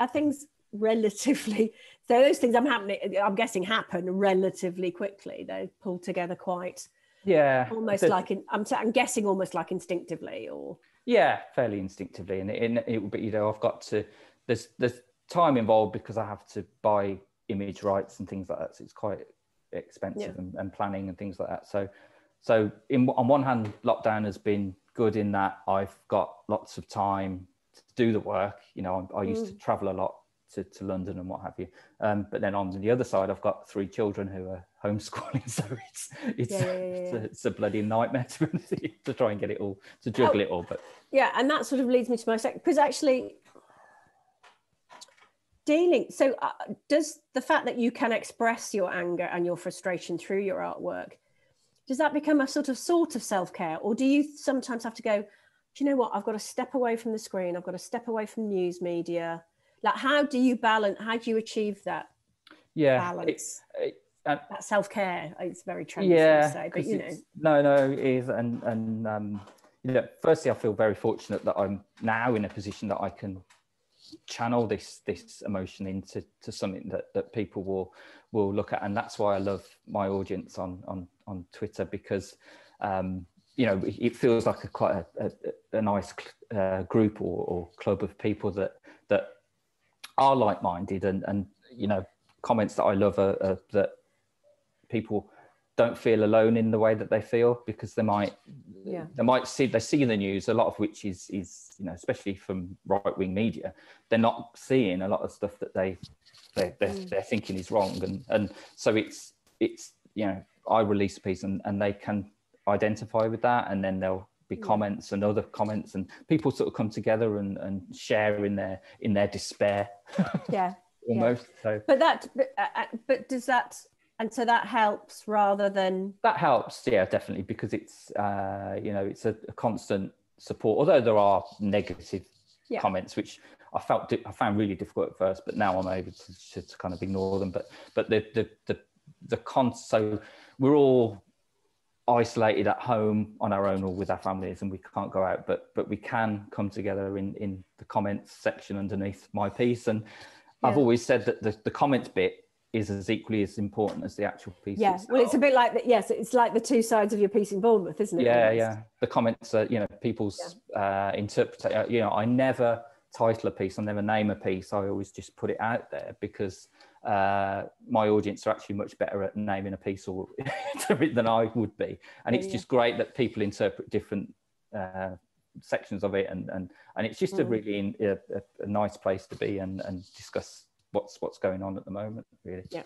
Are things relatively so those things I'm happening I'm guessing happen relatively quickly. They pull together quite yeah almost like in, I'm, I'm guessing almost like instinctively or yeah fairly instinctively and it, it will be you know I've got to there's there's time involved because I have to buy image rights and things like that so it's quite expensive yeah. and, and planning and things like that so so in on one hand lockdown has been good in that I've got lots of time do the work. You know, I, I used mm. to travel a lot to, to London and what have you. Um, but then on the other side, I've got three children who are homeschooling, so it's it's, yeah, yeah, yeah, it's, a, it's a, bloody nightmare to, to try and get it all to juggle oh, it all. But yeah, and that sort of leads me to my second because actually dealing. So uh, does the fact that you can express your anger and your frustration through your artwork does that become a sort of sort of self care, or do you sometimes have to go? Do you know what? I've got to step away from the screen. I've got to step away from news media. Like, how do you balance? How do you achieve that? Yeah, balance. It, it, that self care. It's very trendy yeah, to say, but you know. No, no, it is, and and um, you know, firstly, I feel very fortunate that I'm now in a position that I can channel this this emotion into to something that that people will will look at, and that's why I love my audience on on on Twitter because. Um, you know, it feels like a quite a, a, a nice uh, group or, or, club of people that that are like-minded, and and you know, comments that I love are, are, that people don't feel alone in the way that they feel because they might yeah. they might see they see the news a lot of which is is you know especially from right wing media they're not seeing a lot of stuff that they they they're, mm. they're thinking is wrong and and so it's it's you know I release a piece and, and they can identify with that and then there'll be comments and other comments and people sort of come together and, and share in their in their despair yeah almost yeah. so but that but, uh, uh, but does that and so that helps rather than that helps yeah definitely because it's uh you know it's a, a constant support although there are negative yeah. comments which I felt I found really difficult at first, but now I'm able to, to, to kind of ignore them. But but the the the the con so we're all isolated at home on our own or with our families and we can't go out but but we can come together in in the comments section underneath my piece. And yeah. i've always said that the, the comments bit is as equally as important as the actual piece yeah. Well it's a bit like that yes it's like the two sides of your piece in bournemouth isn't it yeah yeah. The comments are you know people's yeah. uh interpretation. Uh, you know i never title a piece i never name a piece. I always just put it out there because uh, my audience are actually much better at naming a piece or than I would be. And it's yeah. just great that people interpret different uh, sections of it, and and and it's just mm. a really a, a, nice place to be and and discuss what's what's going on at the moment. Really. Yeah.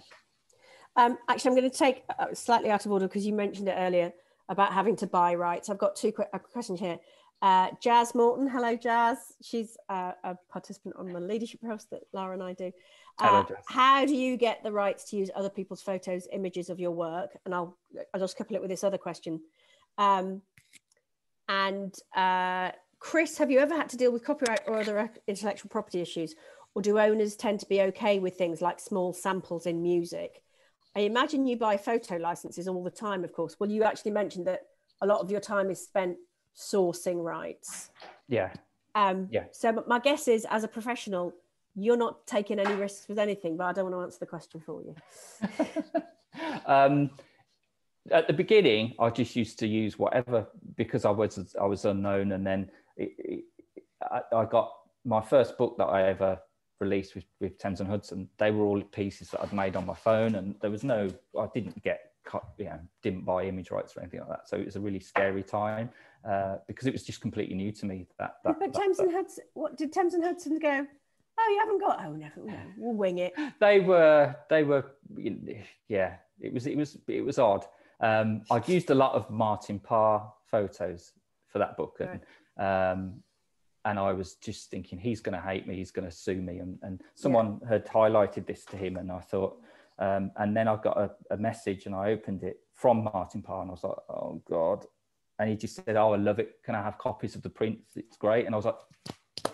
Um, actually, I'm going to take uh, slightly out of order because you mentioned it earlier about having to buy rights. I've got two qu- questions here. Uh, Jazz Morton, hello Jazz. She's uh, a participant on the leadership house that Lara and I do. Uh, Hello, Jazz. how do you get the rights to use other people's photos, images of your work? And I'll I'll just couple it with this other question. Um, and uh, Chris, have you ever had to deal with copyright or other intellectual property issues, or do owners tend to be okay with things like small samples in music? I imagine you buy photo licenses all the time, of course. Well, you actually mentioned that a lot of your time is spent sourcing rights. Yeah. Um, Yeah. So my guess is, as a professional, you're not taking any risks with anything, but I don't want to answer the question for you. um, at the beginning, I just used to use whatever because I was I was unknown, and then it, it, I, I got my first book that I ever released with, with Thames and Hudson. They were all pieces that I'd made on my phone, and there was no I didn't get cut, you know didn't buy image rights or anything like that. So it was a really scary time uh, because it was just completely new to me. That, that but that- Thames and Hudson, what did Thames and Hudson go? Oh, you haven't got. Oh, never. No, we'll wing it. they were they were yeah it was it was it was odd um i'd used a lot of martin parr photos for that book and um and i was just thinking he's going to hate me he's going to sue me and, and someone had highlighted this to him and i thought um and then i got a, a message and i opened it from martin parr and i was like oh god and he just said oh i love it can i have copies of the prints it's great and i was like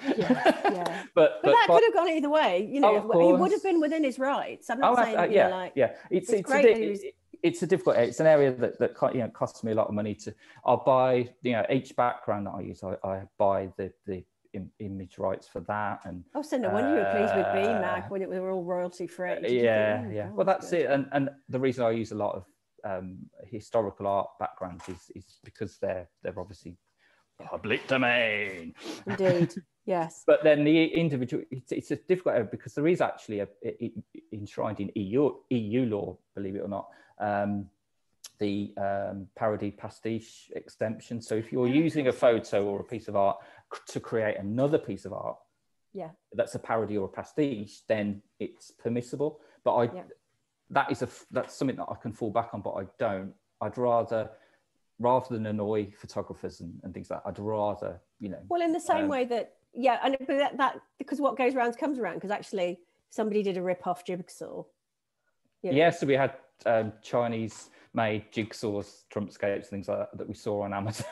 Yeah, yeah. but But, that but- could have gone either way. You know, Oh, he would have been within his rights. I'm not Oh, saying, uh, yeah, know, like, yeah. It's it's it's, a, that he was- it's a difficult. It's an area that that you know costs me a lot of money to. I'll buy you know each background that I use. I, I buy the the im- image rights for that and oh, so no wonder you were pleased with Uh, Mac when it, we were all royalty free. Did yeah think, oh, yeah. Well, that's good. it. And and the reason I use a lot of um, historical art backgrounds is is because they're they're obviously public domain. Indeed, yes. But then the individual, it's, it's a difficult area because there is actually a, it, it- enshrined in EU, EU law, believe it or not, um, the um, parody pastiche exemption. So if you're using a photo or a piece of art to create another piece of art Yeah. that's a parody or a pastiche, then it's permissible. But I, Yeah. That is a that's something that I can fall back on, but I don't. I'd rather, rather than annoy photographers and, and things like that, I'd rather, you know, Well, in the same Um, way that, yeah, and but that, that because what goes around comes around. Because actually, somebody did a rip off jigsaw. you know. Yeah, so we had um, Chinese made jigsaws, trumpscapes, things like that that we saw on Amazon.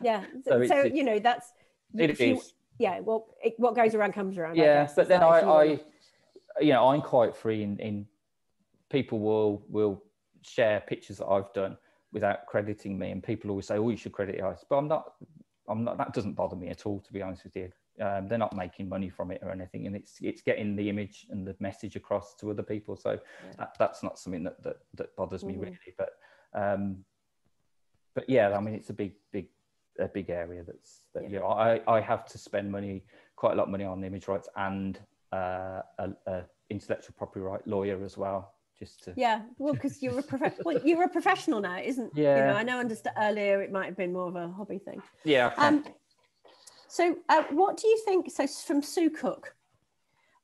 Yeah. So So, it's- you know, that's it you- is. yeah. Well, it, what goes around comes around. Yeah, but then I, you I, you know, I'm quite free in, in people will will share pictures that I've done without crediting me, and people always say, "Oh, you should credit us," but I'm not. I'm not. That doesn't bother me at all, to be honest with you. Um, they're not making money from it or anything, and it's it's getting the image and the message across to other people. So that, that's not something that that, that bothers me Mhm. really. But um, but yeah, I mean, it's a big big a big area that's that Yeah. you know I I have to spend money quite a lot of money on image rights and uh, a, a intellectual property right lawyer as well, just to Yeah, well, because you're a prof- well, you're a professional now, isn't? You Yeah. know, I know. Understand earlier, it might have been more of a hobby thing. yeah. Um, so, uh, what do you think? So, from Sue Cook,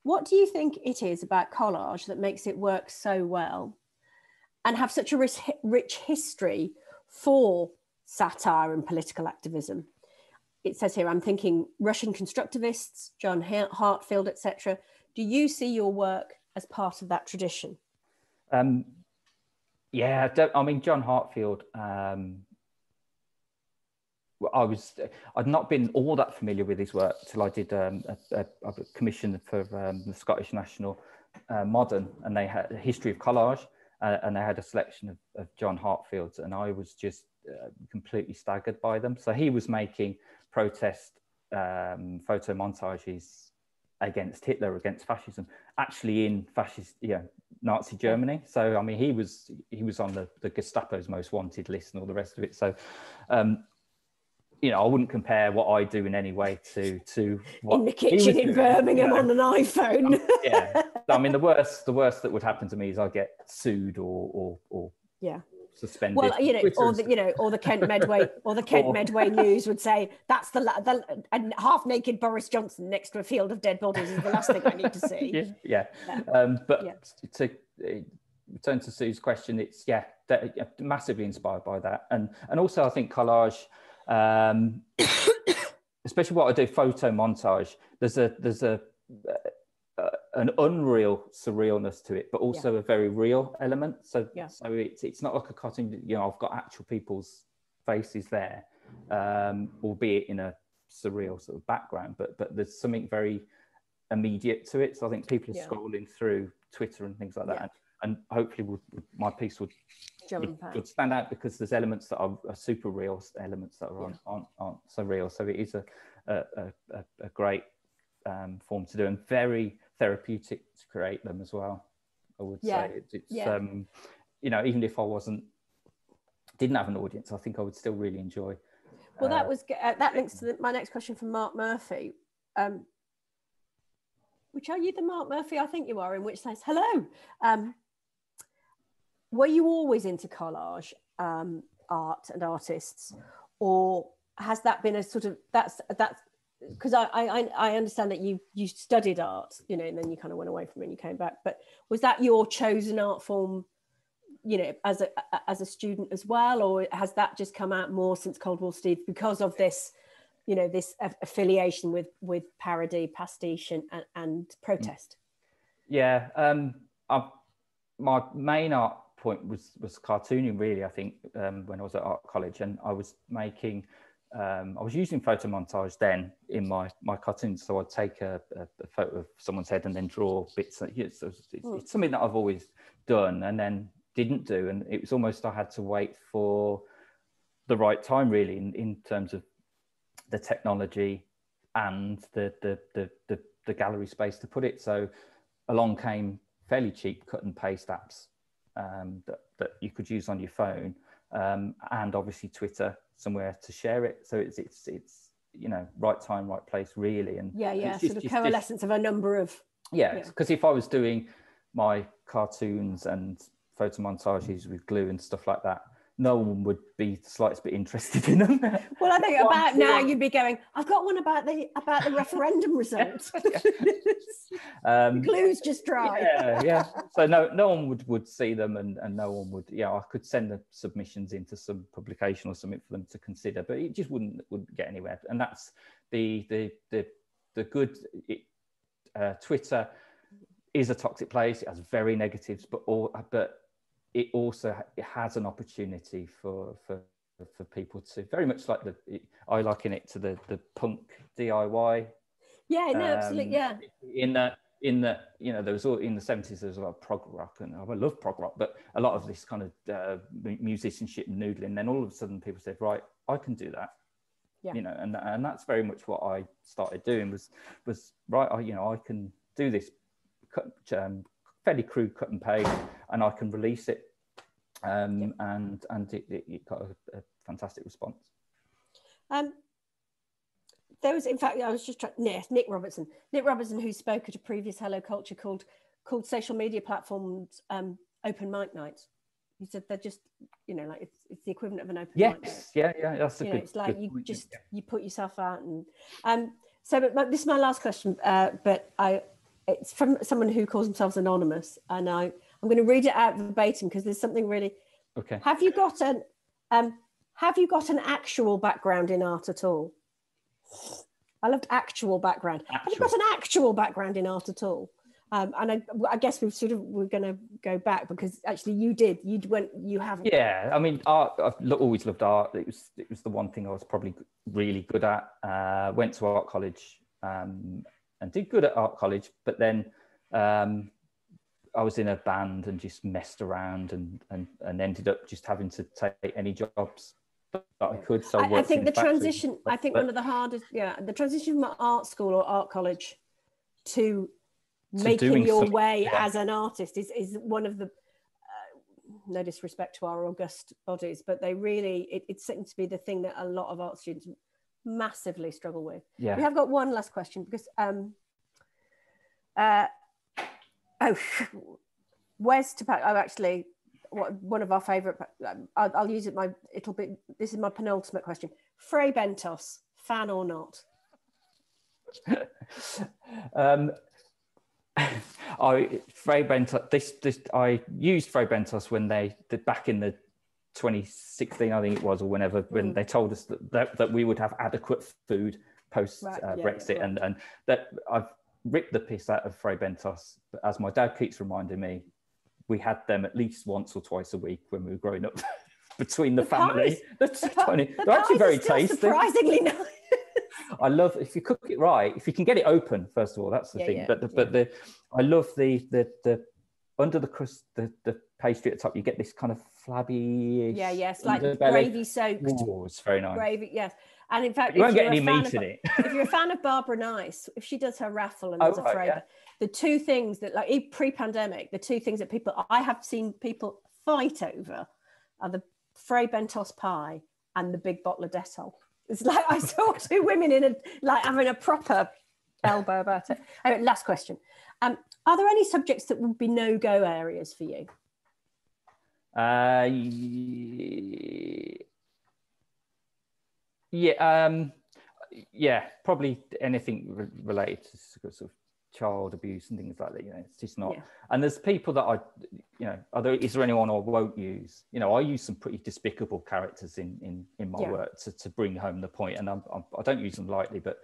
what do you think it is about collage that makes it work so well, and have such a rich, rich history for satire and political activism? It says here, I'm thinking Russian constructivists, John Ha- Heartfield, etc. Do you see your work as part of that tradition? Um, yeah, I mean John Heartfield. Um, I was I'd not been all that familiar with his work till I did um, a, a, a commission for um, the Scottish National uh, Modern, and they had a history of collage, uh, and they had a selection of, of John Heartfield's, and I was just uh, completely staggered by them. So he was making protest um, photo montages against Hitler, against fascism, actually in fascist, yeah, Nazi Germany. So I mean, he was he was on the, the Gestapo's most wanted list and all the rest of it. So, um, you know, I wouldn't compare what I do in any way to to what in the kitchen in. Birmingham on an iPhone. yeah. I mean, the worst the worst that would happen to me is I get sued or or, or Yeah. Suspended. Well, you know, or the, you know, or the Kent Medway, or the Kent Or- Medway News would say that's the, the a half-naked Boris Johnson next to a field of dead bodies is the last thing I need to see. yeah, yeah. Yeah. Um, but Yeah. to uh, return to Sue's question, it's yeah, massively inspired by that, and and also I think collage. Um, especially what I do photo montage. There's a there's a an unreal surrealness to it, but also yeah. a very real element. So yeah. so it's it's not like a cartoon. You know, I've got actual people's faces there, um, albeit in a surreal sort of background. But but there's something very immediate to it. So I think people are yeah. scrolling through Twitter and things like that, and, and hopefully would, my piece would would, would, stand out because there's elements that are, are super real, elements that are, yeah. aren't, aren't, so real. So it is a a, a, a great um, form to do and very therapeutic to create them as well. I would yeah. say it's, it's yeah. um, you know even if I wasn't didn't have an audience, I think I would still really enjoy. Well, uh, that was uh, that links to the, my next question from Mark Murphy. Um, which are you the Mark Murphy I think you are, in which says hello. Um, were you always into collage, um, art, and artists, or has that been a sort of that's that's because I, I I understand that you you studied art, you know, and then you kind of went away from it and you came back. But was that your chosen art form, you know, as a as a student as well, or has that just come out more since Cold War Steve because of this, you know, this affiliation with with parody, pastiche, and and, protest? Yeah, um, i my main art point was was cartooning. Really, I think um, when I was at art college, and I was making um, I was using photo montage then in my my cartoons. So I'd take a, a, a photo of someone's head and then draw bits. Of, it's, it's, hmm. it's, something that I've always done and then didn't do. And it was almost I had to wait for the right time, really, in, in terms of the technology and the the, the the the gallery space to put it. So along came fairly cheap cut and paste apps um, that that you could use on your phone, um, and obviously Twitter somewhere to share it. So it's it's it's you know right time, right place, really. And yeah, yeah, just, sort of coalescence just, of a number of yeah. Because yeah. if I was doing my cartoons and photo montages with glue and stuff like that, no one would be the slightest bit interested in them. Well, I think about now you'd be going, I've got one about the about the referendum results. um, Glue's just dry. Yeah, yeah. So no no one would would see them and, and no one would yeah, I could send the submissions into some publication or something for them to consider, but it just wouldn't wouldn't get anywhere. And that's the the the the good it, uh, Twitter is a toxic place. It has very negatives, but all but it also it has an opportunity for for for people to very much like the I liken it to the the punk DIY. Yeah, no, um, absolutely, yeah. In that in that you know there was all in the 70s there was a lot of prog rock and I love prog rock but a lot of this kind of uh, musicianship and noodling then all of a sudden people said right I can do that yeah. you know and and that's very much what I started doing was was right I you know I can do this um, fairly crude cut and paste, and I can release it. Um, yeah. And and it, it, it got a, a, fantastic response. Um, there was, in fact, I was just trying. Yes, Nick Robertson. Nick Robertson, who spoke at a previous Hello Culture called called social media platforms um, open mic nights. He said they're just, you know, like it's, it's the equivalent of an open yes. mic. Yes, yeah, yeah, that's a you good. Know, it's like good you just yeah. you put yourself out and um. So, but this is my last question. Uh, but I it's from someone who calls themselves anonymous, and I I'm going to read it out verbatim because there's something really. Okay. Have you got an um Have you got an actual background in art at all? I loved actual background. Actual. Have you got an actual background in art at all? Um, and I, I, guess we've sort of we're going to go back because actually you did you went you haven't yeah i mean art i've always loved art it was it was the one thing i was probably really good at uh, went to art college um, and did good at art college, but then um, I was in a band and just messed around and, and, and ended up just having to take any jobs that I could. So I, I think the transition, I think but, one of the hardest, yeah, the transition from art school or art college to, to making your way yeah. as an artist is, is one of the, uh, no disrespect to our august bodies, but they really, it, it seems to be the thing that a lot of art students massively struggle with. Yeah. We have got one last question because um uh oh where's to oh actually what one of our favorite um, I'll, I'll, use it my it'll be this is my penultimate question. Fray Bentos fan or not? Um I Fray Bentos this this I used Fray Bentos when they did back in the 2016, I think it was, or whenever, when mm. they told us that, that, that we would have adequate food post Right, uh, yeah, Brexit, yeah, and and that I've ripped the piss out of Fray Bentos. But as my dad keeps reminding me, we had them at least once or twice a week when we were growing up. Between the, The family, pies- The the they're actually very tasty. Surprisingly nice. I love if you cook it right. If you can get it open, first of all, that's the Yeah, thing. yeah, but the, but the I love the the the under the crust, the the pastry at the top. You get this kind of flabby. Yeah, yes, like gravy soaked Oh, it's very nice. gravy. Yes, and in fact, You won't if get you're any a fan meat of, in it. if you're a fan of Barbara Nice, if she does her raffle and Oh, there's a right, yeah. the two things that like pre-pandemic, the two things that people I have seen people fight over are the Fray Bentos pie and the big bottle of Dettol. It's like I saw two women in a like having a proper elbow about it. Anyway, last question. Um, are there any subjects that would be no-go areas for you? Uh, yeah, um, yeah, probably anything re- related to sort of child abuse and things like that. You know, it's just not. Yeah. And there's people that I, you know, are there, is there anyone I won't use? You know, I use some pretty despicable characters in in in my Yeah. work to to bring home the point, and I'm, I'm I don't use them lightly, but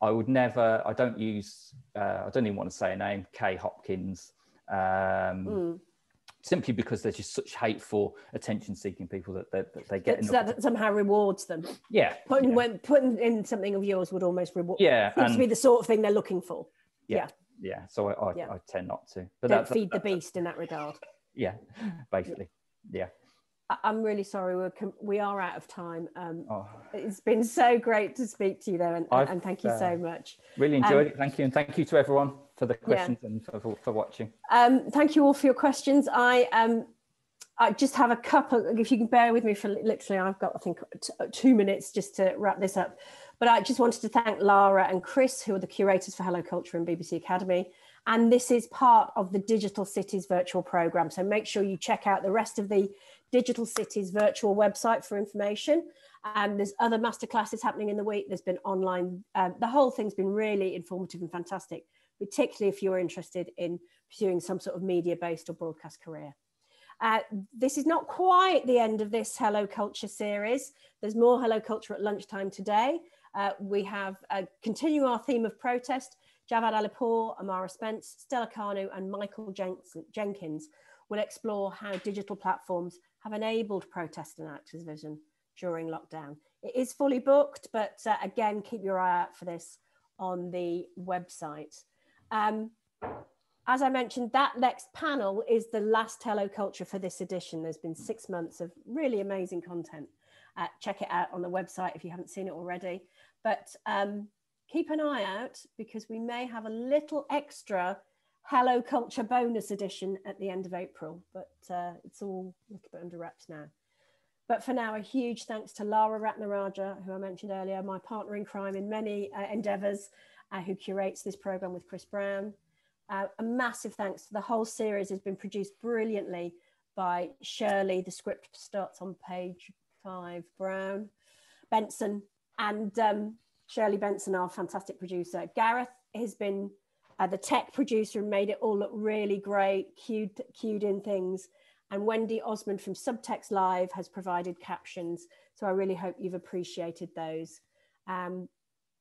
I would never. I don't use. Uh, I don't even want to say a name. Katie Hopkins. Um, Mm. Simply because they're just such hateful, attention-seeking people that, that, that they get. That, that somehow rewards them. yeah, Putting yeah, when putting in something of yours would almost reward. yeah, seems to be the sort of thing they're looking for. yeah, yeah. So I, I, Yeah. I tend not to. But Don't feed the beast in that regard. yeah, basically, yeah. I'm really sorry. We're com- we are out of time. Um, Oh, it's been so great to speak to you though, and, and, thank you uh, so much. really Um, enjoyed it. Thank you, and thank you to everyone for the questions and for, for, for watching. Um, thank you all for your questions. I um, I just have a couple. If you can bear with me for literally, I've got I think t- two minutes just to wrap this up. But I just wanted to thank Lara and Chris, who are the curators for Hello Culture and BBC Academy. And this is part of the Digital Cities virtual program. So make sure you check out the rest of the Digital Cities virtual website for information. And there's other masterclasses happening in the week. There's been online. Um, the whole thing's been really informative and fantastic, particularly if you're interested in pursuing some sort of media-based or broadcast career. Uh, this is not quite the end of this Hello Culture series. There's more Hello Culture at lunchtime today. Uh, we have uh, continue our theme of protest. Javad Alipour, Amara Spence, Stella Kanu, and Michael Jenkins will explore how digital platforms have enabled protest and activism during lockdown. It is fully booked, but uh, again, keep your eye out for this on the website. Um, as I mentioned, that next panel is the last Hello Culture for this edition. There's been six months of really amazing content. Uh, check it out on the website if you haven't seen it already. But um, keep an eye out because we may have a little extra Hello Culture bonus edition at the end of April, but uh, it's all a little bit under wraps now. But for now, a huge thanks to Lara Ratnaraja, who I mentioned earlier, my partner in crime in many uh, endeavours, uh, who curates this programme with Chris Brown. Uh, a massive thanks to the whole series has been produced brilliantly by Shirley. The script starts on page five. Brown, Benson, and um, Shirley Benson, our fantastic producer. Gareth has been uh, the tech producer and made it all look really great, cued, cued in things. And Wendy Osmond from Subtext Live has provided captions. So I really hope you've appreciated those. Um,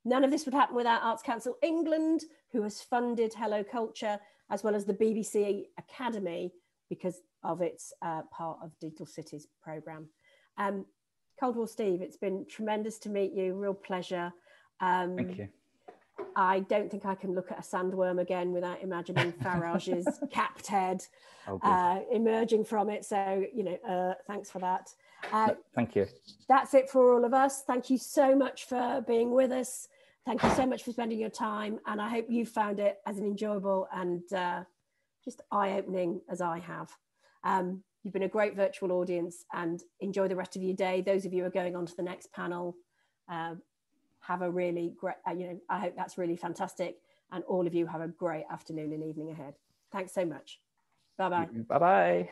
none of this would happen without Arts Council England, who has funded Hello Culture, as well as the BBC Academy, because of its uh, part of Digital Cities programme. Um, Cold War Steve, it's been tremendous to meet you, real pleasure. Um, Thank you. I don't think I can look at a sandworm again without imagining Farage's capped head Oh, uh, emerging from it. So, you know, uh, thanks for that. Uh, Thank you. that's it for all of us. Thank you so much for being with us. Thank you so much for spending your time. And I hope you found it as an enjoyable and uh, just eye opening as I have. Um, you've been a great virtual audience and enjoy the rest of your day. Those of you who are going on to the next panel, uh, have a really great, uh, you know, I hope that's really fantastic. And all of you have a great afternoon and evening ahead. Thanks so much. Bye bye. Bye bye.